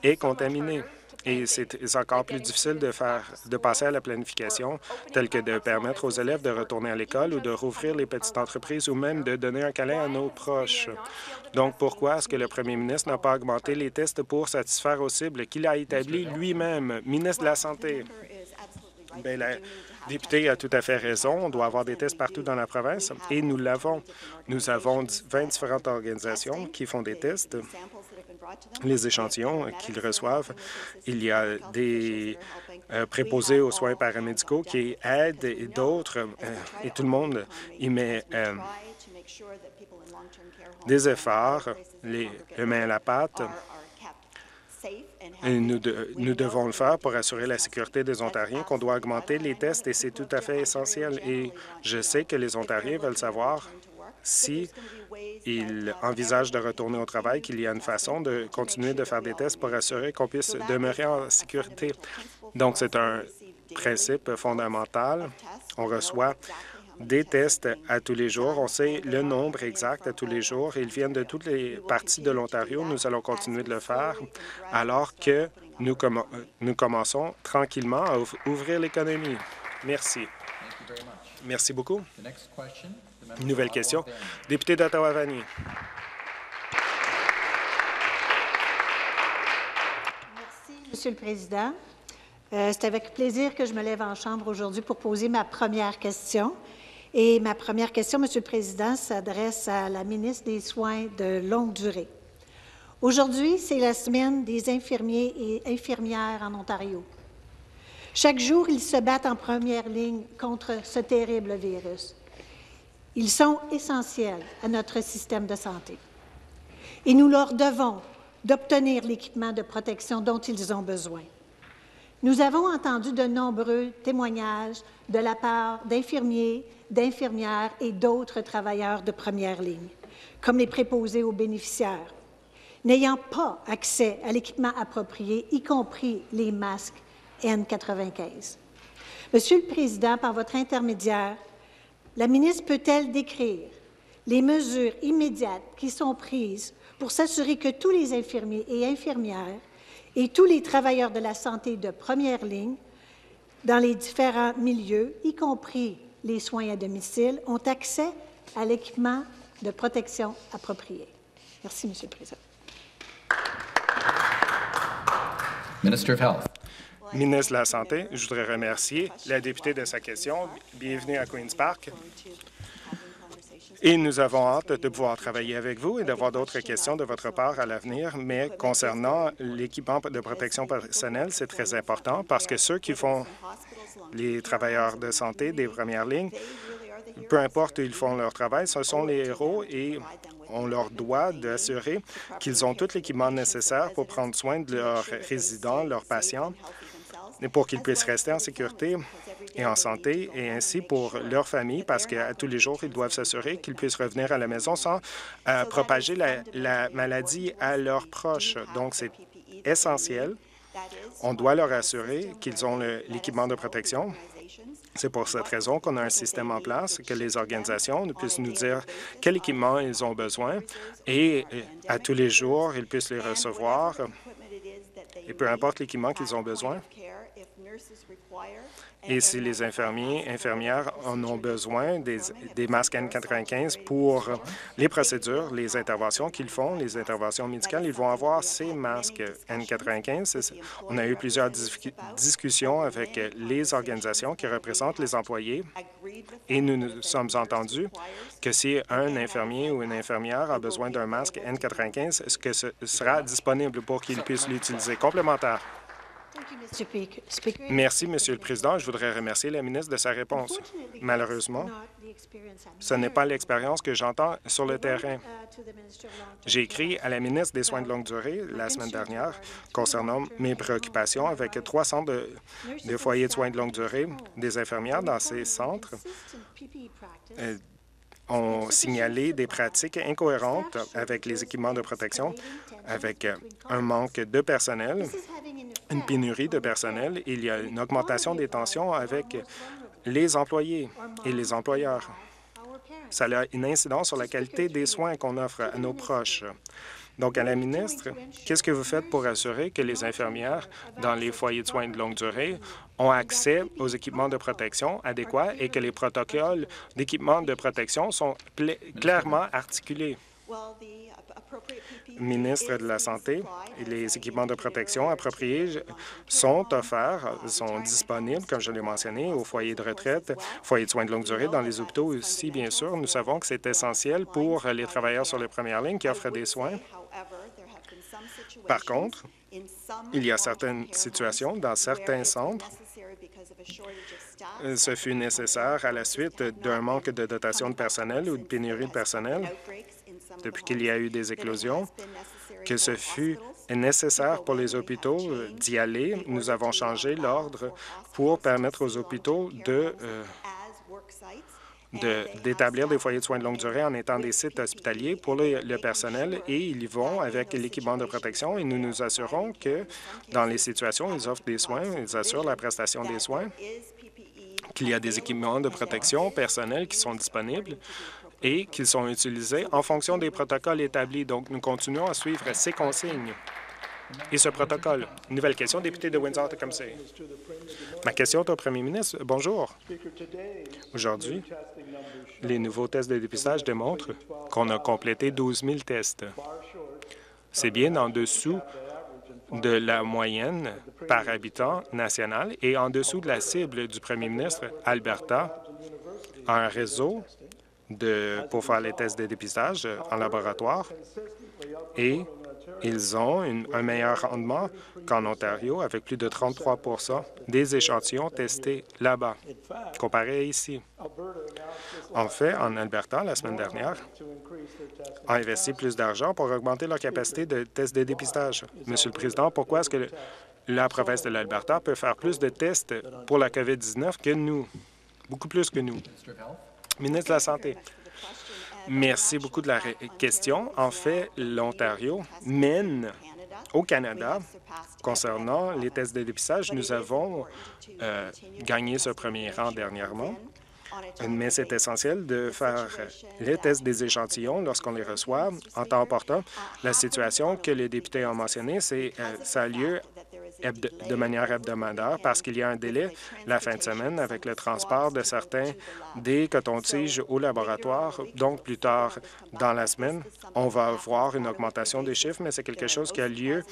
est, contaminée. Et c'est encore plus difficile de, faire, de passer à la planification, telle que de permettre aux élèves de retourner à l'école ou de rouvrir les petites entreprises ou même de donner un câlin à nos proches. Donc, pourquoi est-ce que le premier ministre n'a pas augmenté les tests pour satisfaire aux cibles qu'il a établies lui-même, ministre de la Santé? Bien, la députée a tout à fait raison. On doit avoir des tests partout dans la province et nous l'avons. Nous avons 20 différentes organisations qui font des tests. Les échantillons qu'ils reçoivent, il y a des euh, préposés aux soins paramédicaux qui aident et d'autres, euh, et tout le monde y met euh, des efforts, les, mains à la pâte. Nous, nous devons le faire pour assurer la sécurité des Ontariens, qu'on doit augmenter les tests et c'est tout à fait essentiel. Et je sais que les Ontariens veulent savoir si envisagent de retourner au travail, qu'il y a une façon de continuer de faire des tests pour assurer qu'on puisse demeurer en sécurité. Donc, c'est un principe fondamental. On reçoit des tests à tous les jours. On sait le nombre exact à tous les jours. Ils viennent de toutes les parties de l'Ontario. Nous allons continuer de le faire alors que nous, nous commençons tranquillement à ouvrir l'économie. Merci. Merci beaucoup. Nouvelle question. Député d'Ottawa-Vanier. Merci, Monsieur le Président. Euh, C'est avec plaisir que je me lève en chambre aujourd'hui pour poser ma première question. Et ma première question, Monsieur le Président, s'adresse à la ministre des Soins de longue durée. Aujourd'hui, c'est la semaine des infirmiers et infirmières en Ontario. Chaque jour, ils se battent en première ligne contre ce terrible virus. Ils sont essentiels à notre système de santé. Et nous leur devons d'obtenir l'équipement de protection dont ils ont besoin. Nous avons entendu de nombreux témoignages de la part d'infirmiers, d'infirmières et d'autres travailleurs de première ligne, comme les préposés aux bénéficiaires, n'ayant pas accès à l'équipement approprié, y compris les masques N95. Monsieur le Président, par votre intermédiaire, la ministre peut-elle décrire les mesures immédiates qui sont prises pour s'assurer que tous les infirmiers et infirmières et tous les travailleurs de la santé de première ligne dans les différents milieux, y compris les soins à domicile, ont accès à l'équipement de protection approprié. Merci, Monsieur le Président. Minister of Health. Ministre de la Santé, je voudrais remercier la députée de sa question. Bienvenue à Queen's Park. Et nous avons hâte de pouvoir travailler avec vous et d'avoir d'autres questions de votre part à l'avenir. Mais concernant l'équipement de protection personnelle, c'est très important parce que ceux qui font les travailleurs de santé des premières lignes, peu importe où ils font leur travail, ce sont les héros et on leur doit d'assurer qu'ils ont tout l'équipement nécessaire pour prendre soin de leurs résidents, leurs patients, pour qu'ils puissent rester en sécurité et en santé, et ainsi pour leur famille, parce qu'à tous les jours, ils doivent s'assurer qu'ils puissent revenir à la maison sans euh, propager la maladie à leurs proches. Donc, c'est essentiel. On doit leur assurer qu'ils ont l'équipement de protection. C'est pour cette raison qu'on a un système en place, que les organisations puissent nous dire quel équipement ils ont besoin et à tous les jours, ils puissent les recevoir et peu importe l'équipement qu'ils ont besoin. Et si les infirmiers, infirmières en ont besoin des, masques N95 pour les procédures, les interventions qu'ils font, les interventions médicales, ils vont avoir ces masques N95. On a eu plusieurs discussions avec les organisations qui représentent les employés et nous nous sommes entendus que si un infirmier ou une infirmière a besoin d'un masque N95, ce que ce sera disponible pour qu'il puisse l'utiliser complémentaire? Merci, Monsieur le Président. Je voudrais remercier la ministre de sa réponse. Malheureusement, ce n'est pas l'expérience que j'entends sur le terrain. J'ai écrit à la ministre des Soins de longue durée la semaine dernière concernant mes préoccupations avec trois centres de, de foyers de soins de longue durée des infirmières dans ces centres euh, ont signalé des pratiques incohérentes avec les équipements de protection, avec un manque de personnel une pénurie de personnel. Il y a une augmentation des tensions avec les employés et les employeurs. Ça a une incidence sur la qualité des soins qu'on offre à nos proches. Donc, à la ministre, qu'est-ce que vous faites pour assurer que les infirmières dans les foyers de soins de longue durée ont accès aux équipements de protection adéquats et que les protocoles d'équipement de protection sont clairement articulés? ministre de la Santé, les équipements de protection appropriés sont offerts, sont disponibles, comme je l'ai mentionné, aux foyers de retraite, foyers de soins de longue durée, dans les hôpitaux aussi, bien sûr. Nous savons que c'est essentiel pour les travailleurs sur les premières lignes qui offrent des soins. Par contre, il y a certaines situations dans certains centres ce fut nécessaire à la suite d'un manque de dotation de personnel ou de pénurie de personnel. Depuis qu'il y a eu des éclosions, que ce fut nécessaire pour les hôpitaux d'y aller. Nous avons changé l'ordre pour permettre aux hôpitaux de d'établir des foyers de soins de longue durée en étant des sites hospitaliers pour le, personnel et ils y vont avec l'équipement de protection et nous nous assurons que dans les situations ils offrent des soins, ils assurent la prestation des soins, qu'il y a des équipements de protection personnels qui sont disponibles et qu'ils sont utilisés en fonction des protocoles établis. Donc, nous continuons à suivre ces consignes et ce protocole. Nouvelle question, député de Windsor-Tecumseh. Ma question est au premier ministre. Bonjour. Aujourd'hui, les nouveaux tests de dépistage démontrent qu'on a complété 12 000 tests. C'est bien en dessous de la moyenne par habitant national et en dessous de la cible du premier ministre. Alberta a un réseau pour faire les tests de dépistage en laboratoire et ils ont un meilleur rendement qu'en Ontario, avec plus de 33% des échantillons testés là-bas, comparé ici. En fait, en Alberta, la semaine dernière, a investi plus d'argent pour augmenter leur capacité de tests de dépistage. Monsieur le Président, pourquoi est-ce que la province de l'Alberta peut faire plus de tests pour la COVID-19 que nous, beaucoup plus que nous? Ministre de la Santé. Merci beaucoup de la question. En fait, l'Ontario mène au Canada concernant les tests de dépistage. Nous avons euh, gagné ce premier rang dernièrement mais c'est essentiel de faire les tests des échantillons lorsqu'on les reçoit en temps opportun. La situation que les députés ont mentionnée, c'est euh, ça a lieu de manière hebdomadaire parce qu'il y a un délai la fin de semaine avec le transport de certains des cotons-tiges au laboratoire. Donc, plus tard dans la semaine, on va voir une augmentation des chiffres, mais c'est quelque chose qui a lieu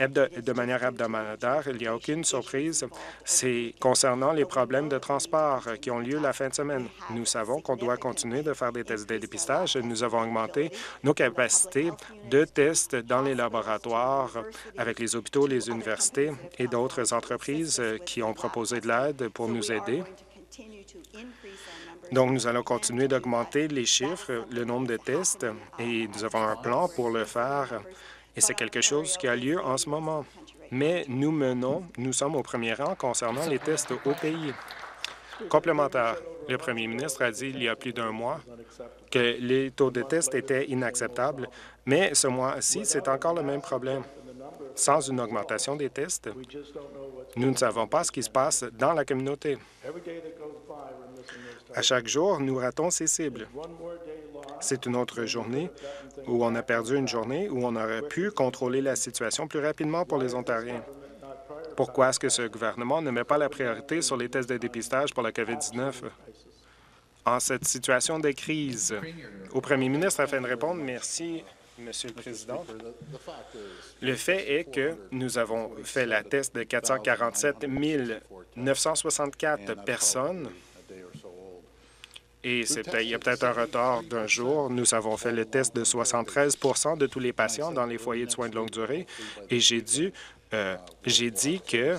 de manière hebdomadaire. Il n'y a aucune surprise. C'est concernant les problèmes de transport qui ont lieu la fin de semaine. Nous savons qu'on doit continuer de faire des tests de dépistage. Nous avons augmenté nos capacités de tests dans les laboratoires avec les hôpitaux, les universités et d'autres entreprises qui ont proposé de l'aide pour nous aider. Donc, nous allons continuer d'augmenter les chiffres, le nombre de tests, et nous avons un plan pour le faire et c'est quelque chose qui a lieu en ce moment. Mais nous menons, nous sommes au premier rang concernant les tests au pays. Complémentaire, le premier ministre a dit il y a plus d'un mois que les taux de tests étaient inacceptables, mais ce mois-ci, c'est encore le même problème. Sans une augmentation des tests, nous ne savons pas ce qui se passe dans la communauté. À chaque jour, nous ratons ces cibles. C'est une autre journée où on a perdu une journée où on aurait pu contrôler la situation plus rapidement pour les Ontariens. Pourquoi est-ce que ce gouvernement ne met pas la priorité sur les tests de dépistage pour la COVID-19? En cette situation de crise? Au premier ministre, afin de répondre, merci, Monsieur le Président. Le fait est que nous avons fait la test de 447 964 personnes et il y a peut-être un retard d'un jour. Nous avons fait le test de 73% de tous les patients dans les foyers de soins de longue durée et j'ai dit, euh, j'ai dit que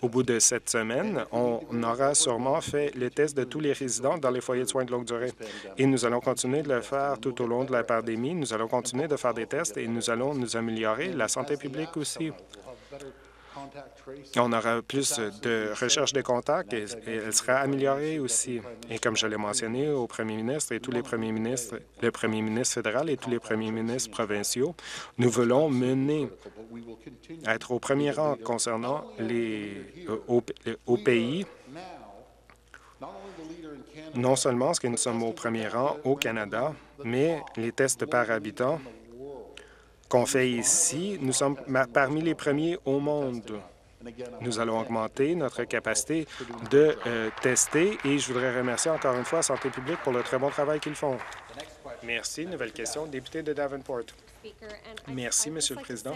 au bout de cette semaine, on aura sûrement fait le test de tous les résidents dans les foyers de soins de longue durée. Et nous allons continuer de le faire tout au long de la pandémie. Nous allons continuer de faire des tests et nous allons nous améliorer la santé publique aussi. On aura plus de recherche de contacts et, elle sera améliorée aussi. Et comme je l'ai mentionné au premier ministre et tous les premiers ministres, le premier ministre fédéral et tous les premiers ministres provinciaux, nous voulons mener, être au premier rang concernant les au, pays non seulement parce que nous sommes au premier rang au Canada, mais les tests par habitant qu'on fait ici, nous sommes parmi les premiers au monde. Nous allons augmenter notre capacité de euh, tester et je voudrais remercier encore une fois Santé publique pour le très bon travail qu'ils font. Merci. Nouvelle question, député de Davenport. Merci, Monsieur le Président.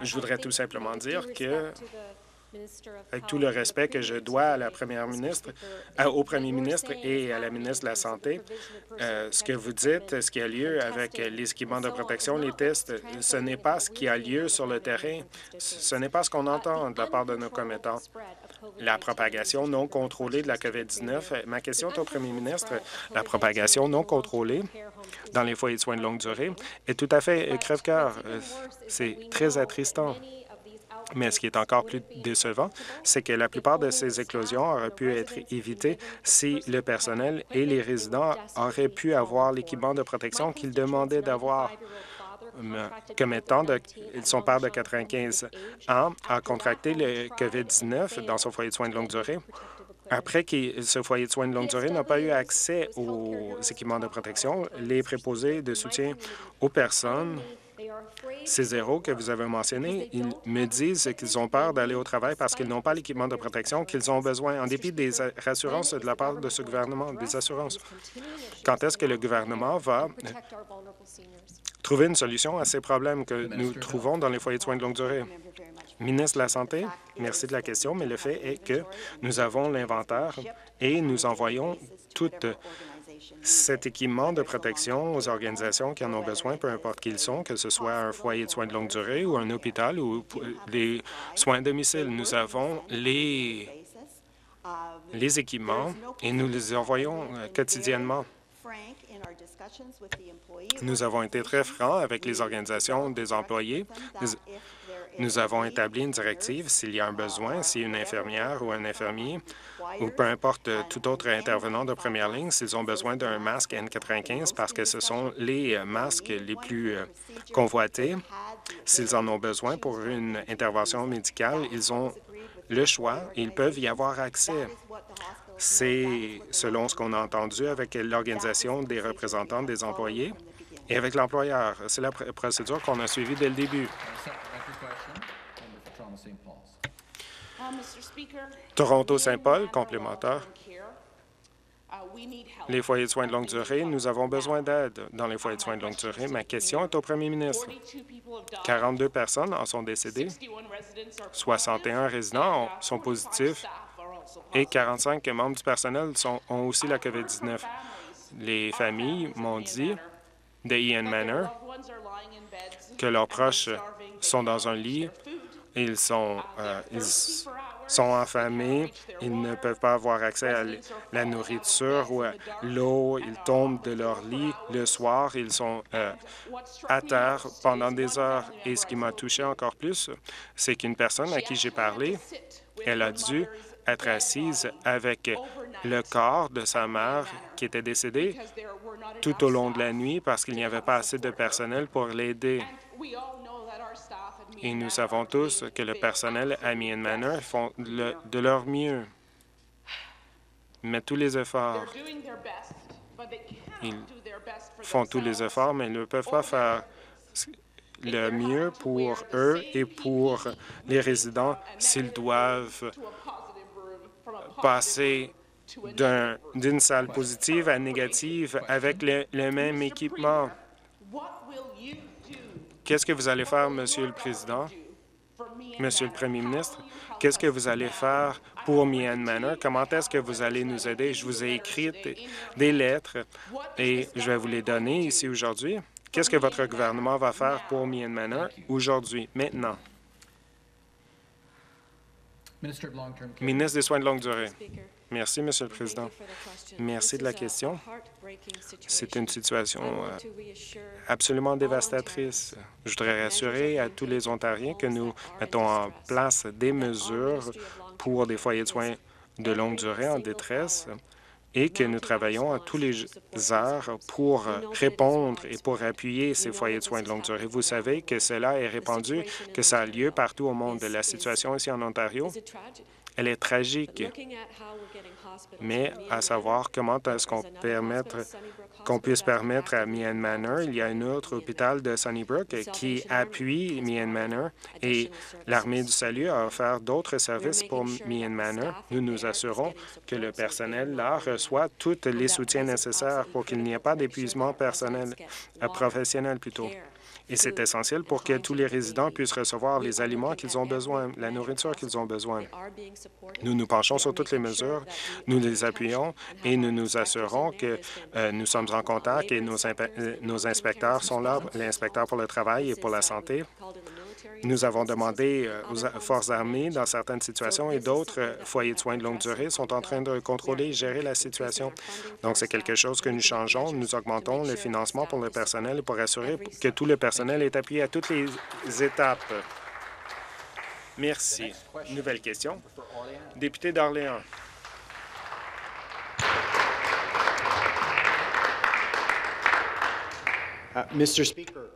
Je voudrais tout simplement dire que avec tout le respect que je dois à la première ministre, au premier ministre et à la ministre de la Santé, euh, ce que vous dites, ce qui a lieu avec les équipements de protection, les tests, ce n'est pas ce qui a lieu sur le terrain. Ce n'est pas ce qu'on entend de la part de nos commettants. La propagation non contrôlée de la COVID-19. Ma question est au premier ministre. La propagation non contrôlée dans les foyers de soins de longue durée est tout à fait crève-cœur. Euh, c'est très attristant. Mais ce qui est encore plus décevant, c'est que la plupart de ces éclosions auraient pu être évitées si le personnel et les résidents auraient pu avoir l'équipement de protection qu'ils demandaient d'avoir. Comme étant de, son père de 95 ans a contracté le COVID-19 dans son foyer de soins de longue durée. Après que ce foyer de soins de longue durée n'a pas eu accès aux équipements de protection, les préposés de soutien aux personnes ces zéros que vous avez mentionnés, ils me disent qu'ils ont peur d'aller au travail parce qu'ils n'ont pas l'équipement de protection qu'ils ont besoin, en dépit des rassurances de la part de ce gouvernement, des assurances. Quand est-ce que le gouvernement va trouver une solution à ces problèmes que nous trouvons dans les foyers de soins de longue durée? Ministre de la Santé, merci de la question, mais le fait est que nous avons l'inventaire et nous envoyons toutes cet équipement de protection aux organisations qui en ont besoin, peu importe qui ils sont, que ce soit un foyer de soins de longue durée ou un hôpital ou des soins à domicile. Nous avons les, équipements et nous les envoyons euh, quotidiennement. Nous avons été très francs avec les organisations des employés. Nous avons établi une directive s'il y a un besoin, si une infirmière ou un infirmier ou peu importe tout autre intervenant de première ligne, s'ils ont besoin d'un masque N95 parce que ce sont les euh, masques les plus euh, convoités, s'ils en ont besoin pour une intervention médicale, ils ont le choix, ils peuvent y avoir accès. C'est selon ce qu'on a entendu avec l'Organisation des représentants des employés et avec l'employeur. C'est la procédure qu'on a suivie dès le début. Toronto-Saint-Paul, complémentaire. Les foyers de soins de longue durée, nous avons besoin d'aide. Dans les foyers de soins de longue durée. Ma question est au premier ministre. 42 personnes en sont décédées, 61 résidents sont positifs. et 45 membres du personnel ont aussi la COVID-19. Les familles m'ont dit de Ian Manor que leurs proches sont dans un lit, ils sont, euh, ils sont affamés, ils ne peuvent pas avoir accès à la nourriture ou à l'eau, ils tombent de leur lit le soir, ils sont euh, à terre pendant des heures. Et ce qui m'a touché encore plus, c'est qu'une personne à qui j'ai parlé, elle a dû être assise avec le corps de sa mère qui était décédée tout au long de la nuit parce qu'il n'y avait pas assez de personnel pour l'aider. Et nous savons tous que le personnel à Meehan Manor font de leur mieux, mettent tous les efforts. Ils font tous les efforts, mais ils ne peuvent pas faire le mieux pour eux et pour les résidents s'ils doivent passer d'une salle positive à négative avec le, le même équipement. Qu'est-ce que vous allez faire, Monsieur le Président, Monsieur le Premier ministre? Qu'est-ce que vous allez faire pour Mian Manor? Comment est-ce que vous allez nous aider? Je vous ai écrit des lettres et je vais vous les donner ici aujourd'hui. Qu'est-ce que votre gouvernement va faire pour Mian Manor aujourd'hui, maintenant? Ministre des Soins de longue durée. Merci, Monsieur le Président. Merci de la question. C'est une situation euh, absolument dévastatrice. Je voudrais rassurer à tous les Ontariens que nous mettons en place des mesures pour des foyers de soins de longue durée en détresse et que nous travaillons à tous les heures pour répondre et pour appuyer ces foyers de soins de longue durée. Vous savez que cela est répandu, que ça a lieu partout au monde. La situation ici en Ontario Elle est tragique. Mais à savoir comment est-ce qu'on qu'on puisse permettre à Mian Manor, il y a un autre hôpital de Sunnybrook qui appuie Mian Manor et l'Armée du Salut a offert d'autres services pour Mian Manor. Nous nous assurons que le personnel là reçoit tous les soutiens nécessaires pour qu'il n'y ait pas d'épuisement personnel, professionnel plutôt. Et c'est essentiel pour que tous les résidents puissent recevoir les aliments qu'ils ont besoin, la nourriture qu'ils ont besoin. Nous nous penchons sur toutes les mesures, nous les appuyons et nous nous assurons que euh, nous sommes en contact et nos, euh, nos inspecteurs sont là, l'inspecteur pour le travail et pour la santé. Nous avons demandé euh, aux forces armées dans certaines situations et d'autres euh, foyers de soins de longue durée sont en train de contrôler et gérer la situation. Donc, c'est quelque chose que nous changeons. Nous augmentons le financement pour le personnel pour assurer que tout le personnel est appuyé à toutes les étapes. Merci. Nouvelle question. Député d'Orléans. Uh, Mr. Speaker,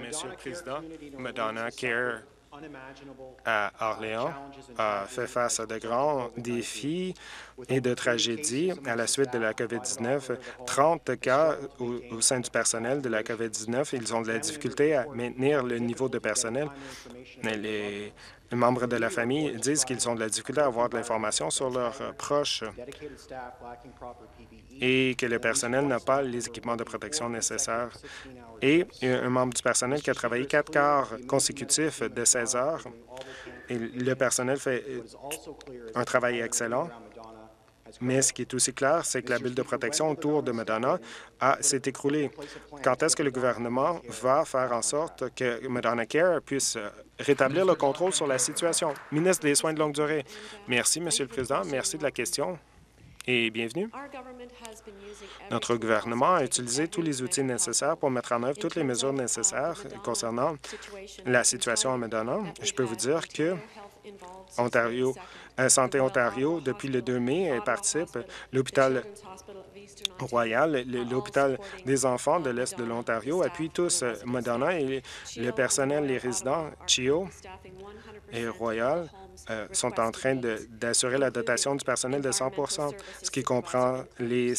Monsieur le Président, Madonna Care à Orléans a fait face à de grands défis et de tragédies à la suite de la COVID-19. 30 cas au, sein du personnel de la COVID-19. Ils ont de la difficulté à maintenir le niveau de personnel. Les membres de la famille disent qu'ils ont de la difficulté à avoir de l'information sur leurs proches et que le personnel n'a pas les équipements de protection nécessaires. Et un membre du personnel qui a travaillé quatre quarts consécutifs de 16 heures. Le personnel fait un travail excellent. Mais ce qui est aussi clair, c'est que la bulle de protection autour de Madonna s'est écroulée. Quand est-ce que le gouvernement va faire en sorte que Madonna Care puisse rétablir le contrôle sur la situation? Ministre des Soins de longue durée. Merci, Monsieur le Président. Merci de la question et bienvenue. Notre gouvernement a utilisé tous les outils nécessaires pour mettre en œuvre toutes les mesures nécessaires concernant la situation à Medina. Je peux vous dire que Ontario, euh, Santé Ontario, depuis le 2 mai, participe. L'hôpital Royal, l'hôpital des enfants de l'Est de l'Ontario appuie tous euh, Moderna et le personnel, les résidents, CHIO et Royal, euh, sont en train d'assurer la dotation du personnel de 100% ce qui comprend les,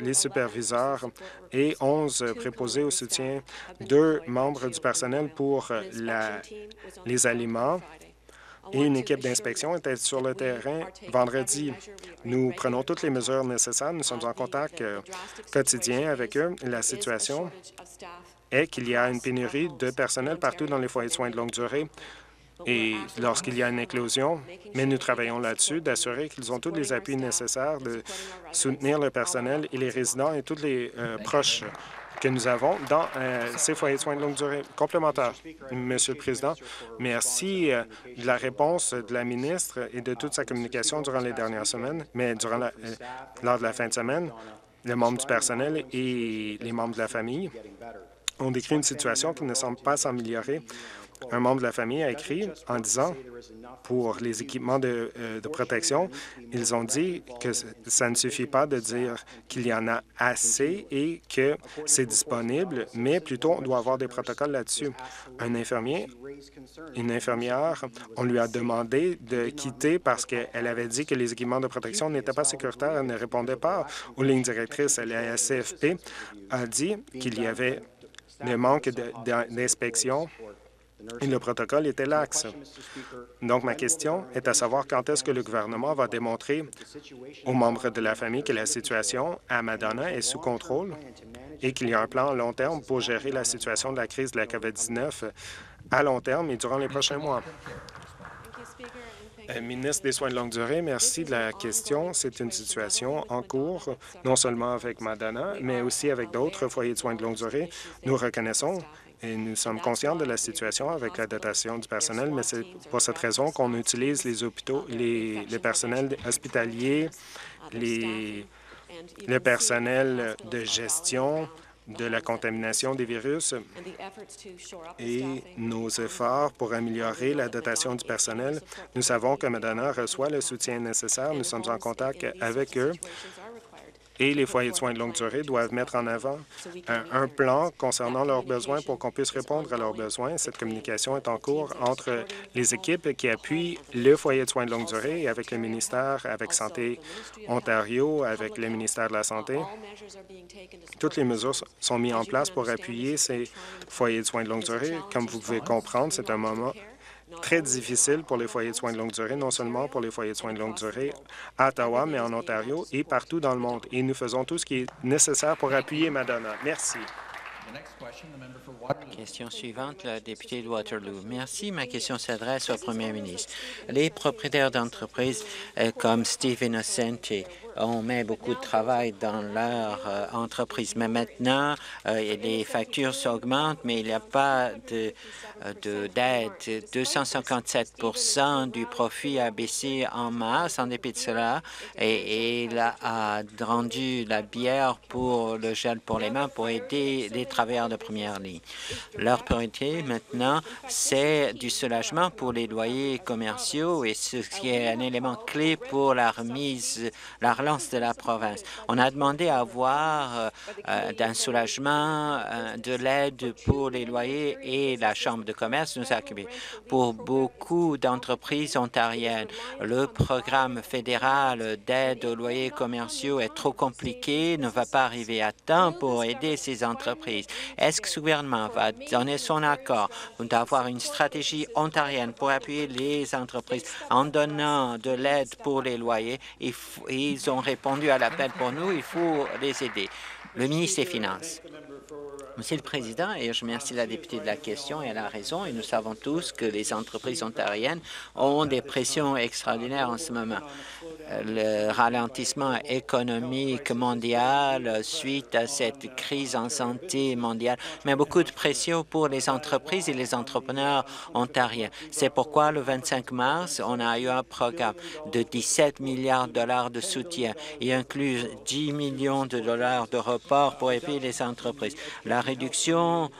les superviseurs et 11 préposés au soutien, deux membres du personnel pour la, les aliments et une équipe d'inspection était sur le terrain vendredi. Nous prenons toutes les mesures nécessaires. Nous sommes en contact euh, quotidien avec eux. La situation est qu'il y a une pénurie de personnel partout dans les foyers de soins de longue durée et lorsqu'il y a une éclosion, mais nous travaillons là-dessus, d'assurer qu'ils ont tous les appuis nécessaires, de soutenir le personnel et les résidents et tous les euh, proches que nous avons dans euh, ces foyers de soins de longue durée complémentaires. Monsieur le Président, merci euh, de la réponse de la ministre et de toute sa communication durant les dernières semaines, mais durant lors de la fin de semaine, les membres du personnel et les membres de la famille ont décrit une situation qui ne semble pas s'améliorer un membre de la famille a écrit en disant pour les équipements de, euh, protection, ils ont dit que ça ne suffit pas de dire qu'il y en a assez et que c'est disponible, mais plutôt on doit avoir des protocoles là-dessus. Un infirmier, une infirmière, on lui a demandé de quitter parce qu'elle avait dit que les équipements de protection n'étaient pas sécuritaires, elle ne répondait pas aux lignes directrices. La SCFP a dit qu'il y avait le manque d'inspection le protocole était lax. Donc, ma question est à savoir quand est-ce que le gouvernement va démontrer aux membres de la famille que la situation à Madonna est sous contrôle et qu'il y a un plan à long terme pour gérer la situation de la crise de la COVID-19 à long terme et durant les prochains mois. Euh, ministre des Soins de longue durée, merci de la question. C'est une situation en cours, non seulement avec Madonna, mais aussi avec d'autres foyers de soins de longue durée. Nous reconnaissons et nous sommes conscients de la situation avec la dotation du personnel, mais c'est pour cette raison qu'on utilise les hôpitaux, les, les personnels hospitaliers, les, le personnel de gestion de la contamination des virus et nos efforts pour améliorer la dotation du personnel. Nous savons que Madonna reçoit le soutien nécessaire. Nous sommes en contact avec eux et les foyers de soins de longue durée doivent mettre en avant un, un plan concernant leurs besoins pour qu'on puisse répondre à leurs besoins. Cette communication est en cours entre les équipes qui appuient le foyer de soins de longue durée et avec le ministère, avec Santé Ontario, avec le ministère de la Santé. Toutes les mesures sont mises en place pour appuyer ces foyers de soins de longue durée. Comme vous pouvez comprendre, c'est un moment très difficile pour les foyers de soins de longue durée, non seulement pour les foyers de soins de longue durée à Ottawa, mais en Ontario et partout dans le monde. Et nous faisons tout ce qui est nécessaire pour appuyer Madonna. Merci. Question suivante, la députée de Waterloo. Merci. Ma question s'adresse au premier ministre. Les propriétaires d'entreprises euh, comme Steve Innocenti on met beaucoup de travail dans leur euh, entreprise. Mais maintenant, euh, les factures s'augmentent, mais il n'y a pas d'aide. De, 257 du profit a baissé en masse en dépit de cela et, il a rendu la bière pour le gel pour les mains pour aider les travailleurs de première ligne. Leur priorité maintenant, c'est du soulagement pour les loyers commerciaux et ce qui est un élément clé pour la remise, la de la province. On a demandé à avoir euh, euh, d'un soulagement, euh, de l'aide pour les loyers et la Chambre de commerce nous a occupés. Pour beaucoup d'entreprises ontariennes, le programme fédéral d'aide aux loyers commerciaux est trop compliqué, ne va pas arriver à temps pour aider ces entreprises. Est-ce que ce gouvernement va donner son accord d'avoir une stratégie ontarienne pour appuyer les entreprises en donnant de l'aide pour les loyers? Ils ont répondu à l'appel pour nous, il faut les aider. Le ministre des Finances. Monsieur le Président, et je remercie la députée de la question, elle a raison, et nous savons tous que les entreprises ontariennes ont des pressions extraordinaires en ce moment. Le ralentissement économique mondial suite à cette crise en santé mondiale met beaucoup de pression pour les entreprises et les entrepreneurs ontariens. C'est pourquoi le 25 mars, on a eu un programme de 17 milliards de dollars de soutien et inclut 10 millions de dollars de report pour aider les entreprises. Réduction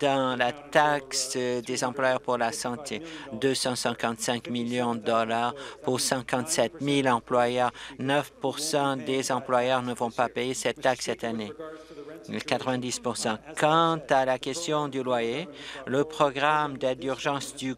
dans la taxe des employeurs pour la santé, 255 millions de dollars pour 57 000 employeurs. 9% des employeurs ne vont pas payer cette taxe cette année. 90 Quant à la question du loyer, le programme d'aide d'urgence du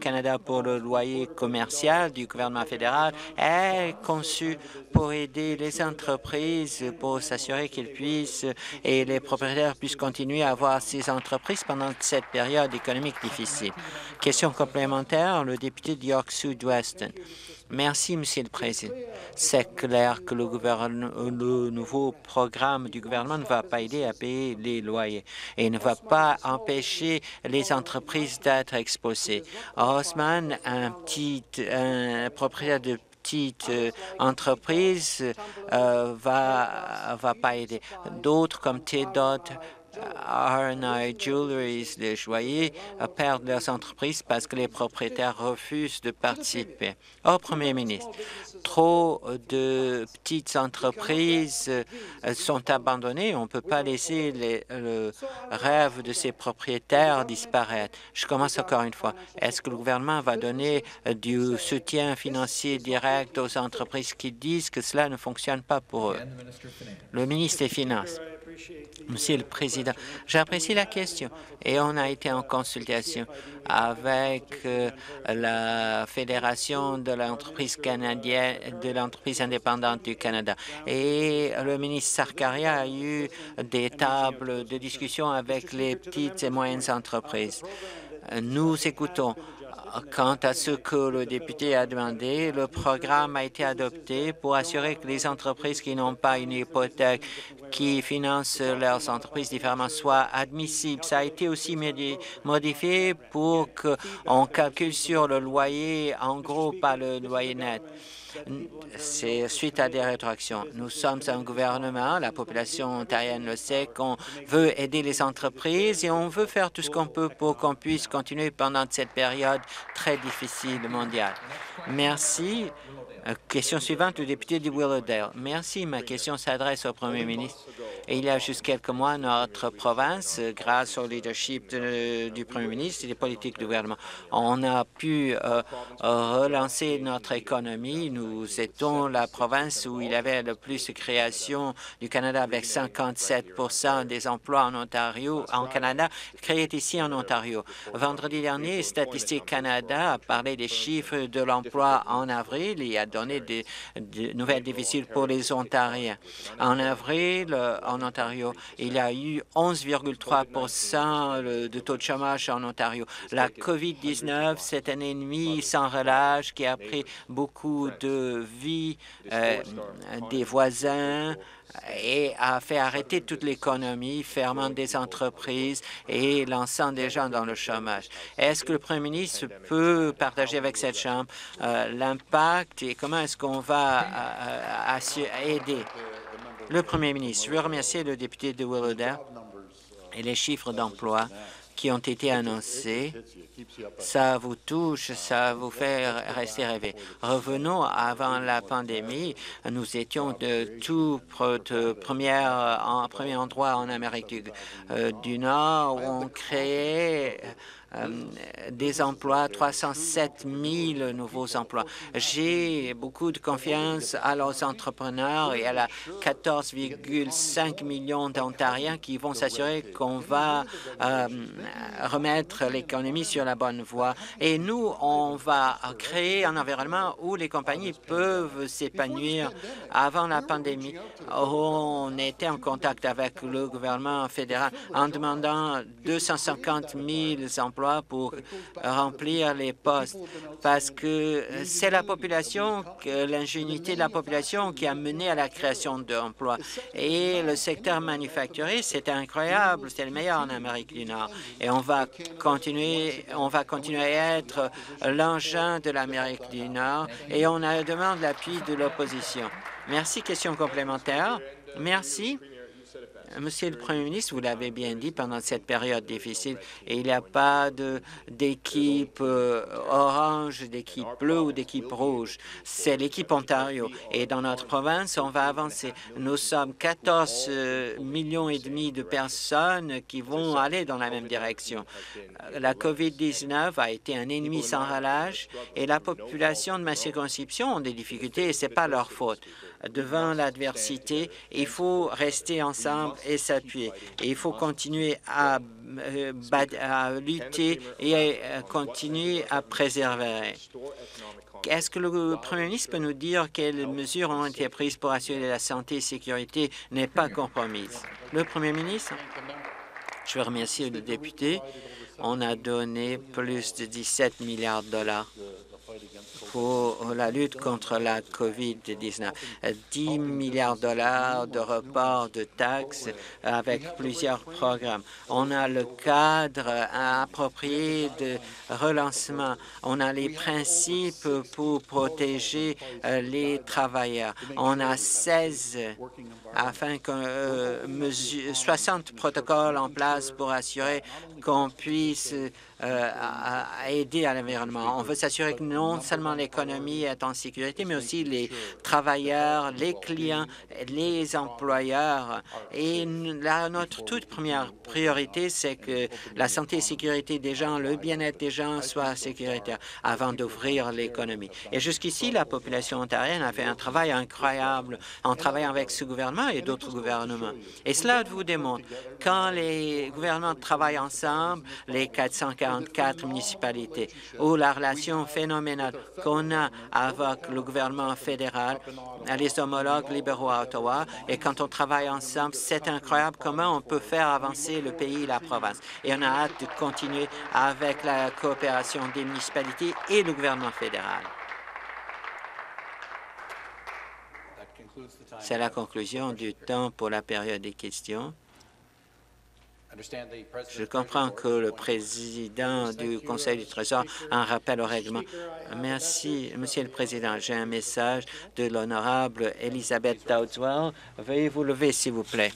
Canada pour le loyer commercial du gouvernement fédéral est conçu pour aider les entreprises, pour s'assurer qu'ils puissent et les propriétaires puissent continuer à avoir ces entreprises pendant cette période économique difficile. Question complémentaire, le député de York Sud-Weston. Merci, Monsieur le Président. C'est clair que le, le, nouveau programme du gouvernement ne va pas aider à payer les loyers et ne va pas empêcher les entreprises d'être exposées. Osman, un petit propriétaire de petite euh, entreprise euh, va va pas aider. D'autres comme T-Dot R&I Jewelries, les joailliers, perdent leurs entreprises parce que les propriétaires refusent de participer. Au Premier ministre, trop de petites entreprises euh, sont abandonnées. On ne peut pas laisser le rêve de ces propriétaires disparaître. Je commence encore une fois. Est-ce que le gouvernement va donner euh, du soutien financier direct aux entreprises qui disent que cela ne fonctionne pas pour eux? Le ministre des Finances. Monsieur le Président, j'apprécie la question et on a été en consultation avec euh, la Fédération de l'entreprise canadienne, de l'entreprise indépendante du Canada. Et le ministre Sarkaria a eu des tables de discussion avec les petites et moyennes entreprises. Nous écoutons Quant à ce que le député a demandé, le programme a été adopté pour assurer que les entreprises qui n'ont pas une hypothèque qui financent leurs entreprises différemment soient admissibles. Ça a été aussi modifié pour qu'on calcule sur le loyer, en gros, pas le loyer net. C'est suite à des rétroactions. Nous sommes un gouvernement, la population ontarienne le sait, qu'on veut aider les entreprises et on veut faire tout ce qu'on peut pour qu'on puisse continuer pendant cette période très difficile mondiale. Merci. Question suivante, le député de Willowdale. Merci. Ma question s'adresse au premier ministre. Il y a juste quelques mois, notre province, grâce au leadership du Premier ministre et des politiques du gouvernement, on a pu euh, relancer notre économie. Nous étions la province où il y avait le plus de création du Canada avec 57% des emplois en Ontario, en Canada, créés ici en Ontario. Vendredi dernier, Statistique Canada a parlé des chiffres de l'emploi en avril et a donné des, des nouvelles difficiles pour les Ontariens. En avril, euh, en Ontario, il y a eu 11,3% de taux de chômage en Ontario. La COVID-19, c'est un ennemi sans relâche qui a pris beaucoup de vies euh, des voisins, et a fait arrêter toute l'économie, fermant des entreprises et lançant des gens dans le chômage. Est-ce que le Premier ministre peut partager avec cette Chambre euh, l'impact et comment est-ce qu'on va aider? Le Premier ministre? Je veux remercier le député de Willowdale et les chiffres d'emploi qui ont été annoncés. Ça vous touche, ça vous fait rester rêver. Revenons avant la pandémie. Nous étions de tout en premier endroit en Amérique du, euh, du Nord où on créait des emplois, 307 000 nouveaux emplois. J'ai beaucoup de confiance à los entrepreneurs et à la 14,5 millions d'Ontariens qui vont s'assurer qu'on va euh, remettre l'économie sur la bonne voie. Et nous, on va créer un environnement où les compagnies peuvent s'épanouir. Avant la pandémie, on était en contact avec le gouvernement fédéral en demandant 250 000 emplois pour remplir les postes, parce que c'est la population, l'ingénuité de la population qui a mené à la création d'emplois. Et le secteur manufacturier, c'est incroyable, c'est le meilleur en Amérique du Nord. Et on va continuer, on va continuer à être l'engin de l'Amérique du Nord et on a demande l'appui de l'opposition. Merci. Question complémentaire. Merci. Monsieur le Premier ministre, vous l'avez bien dit, pendant cette période difficile, il n'y a pas d'équipe euh, orange, d'équipe bleue ou d'équipe rouge. C'est l'équipe Ontario. Et dans notre province, on va avancer. Nous sommes 14 euh, millions et demi de personnes qui vont aller dans la même direction. La COVID-19 a été un ennemi sans relâche et la population de ma circonscription ont des difficultés et ce n'est pas leur faute devant l'adversité. Il faut rester ensemble et s'appuyer. il faut continuer à, euh, lutter et à continuer à préserver. Est-ce que le Premier ministre peut nous dire quelles mesures ont été prises pour assurer que la santé et la sécurité n'est pas compromise? Le Premier ministre, je veux remercier le député. On a donné plus de 17 milliards de dollars pour la lutte contre la COVID-19. 10 milliards de dollars de report de taxes avec plusieurs programmes. On a le cadre approprié de relancement. On a les principes pour protéger euh, les travailleurs. On a 16 afin que 60 protocoles en place pour assurer qu'on puisse euh, aider à l'environnement. On veut s'assurer que non seulement l'économie est en sécurité, mais aussi les travailleurs, les clients, les employeurs. Et notre toute première priorité, c'est que la santé et sécurité des gens, le bien-être des gens soient sécuritaires avant d'ouvrir l'économie. Et jusqu'ici, la population ontarienne a fait un travail incroyable en travaillant avec ce gouvernement et d'autres gouvernements. Et cela vous démontre, quand les gouvernements travaillent ensemble, les 440 44 municipalités, où la relation phénoménale qu'on a avec le gouvernement fédéral, les homologues libéraux à Ottawa, et quand on travaille ensemble, c'est incroyable comment on peut faire avancer le pays et la province. Et on a hâte de continuer avec la coopération des municipalités et le gouvernement fédéral. C'est la conclusion du temps pour la période des questions. Je comprends que le président du Conseil du Trésor a un rappel au règlement. Merci, Monsieur le Président. J'ai un message de l'honorable Elisabeth Dowdwell. Veuillez vous lever, s'il vous plaît.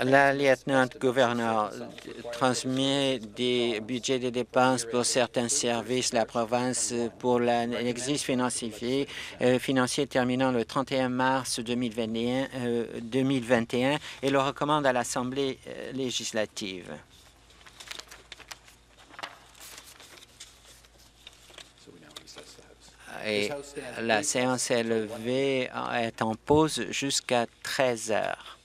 La lieutenant-gouverneur transmet des budgets de dépenses pour certains services. La province, pour l'exercice financier, euh, terminant le 31 mars 2021, 2021 et le recommande à l'Assemblée euh, législative. Et la séance est levée, est en pause jusqu'à 13 heures.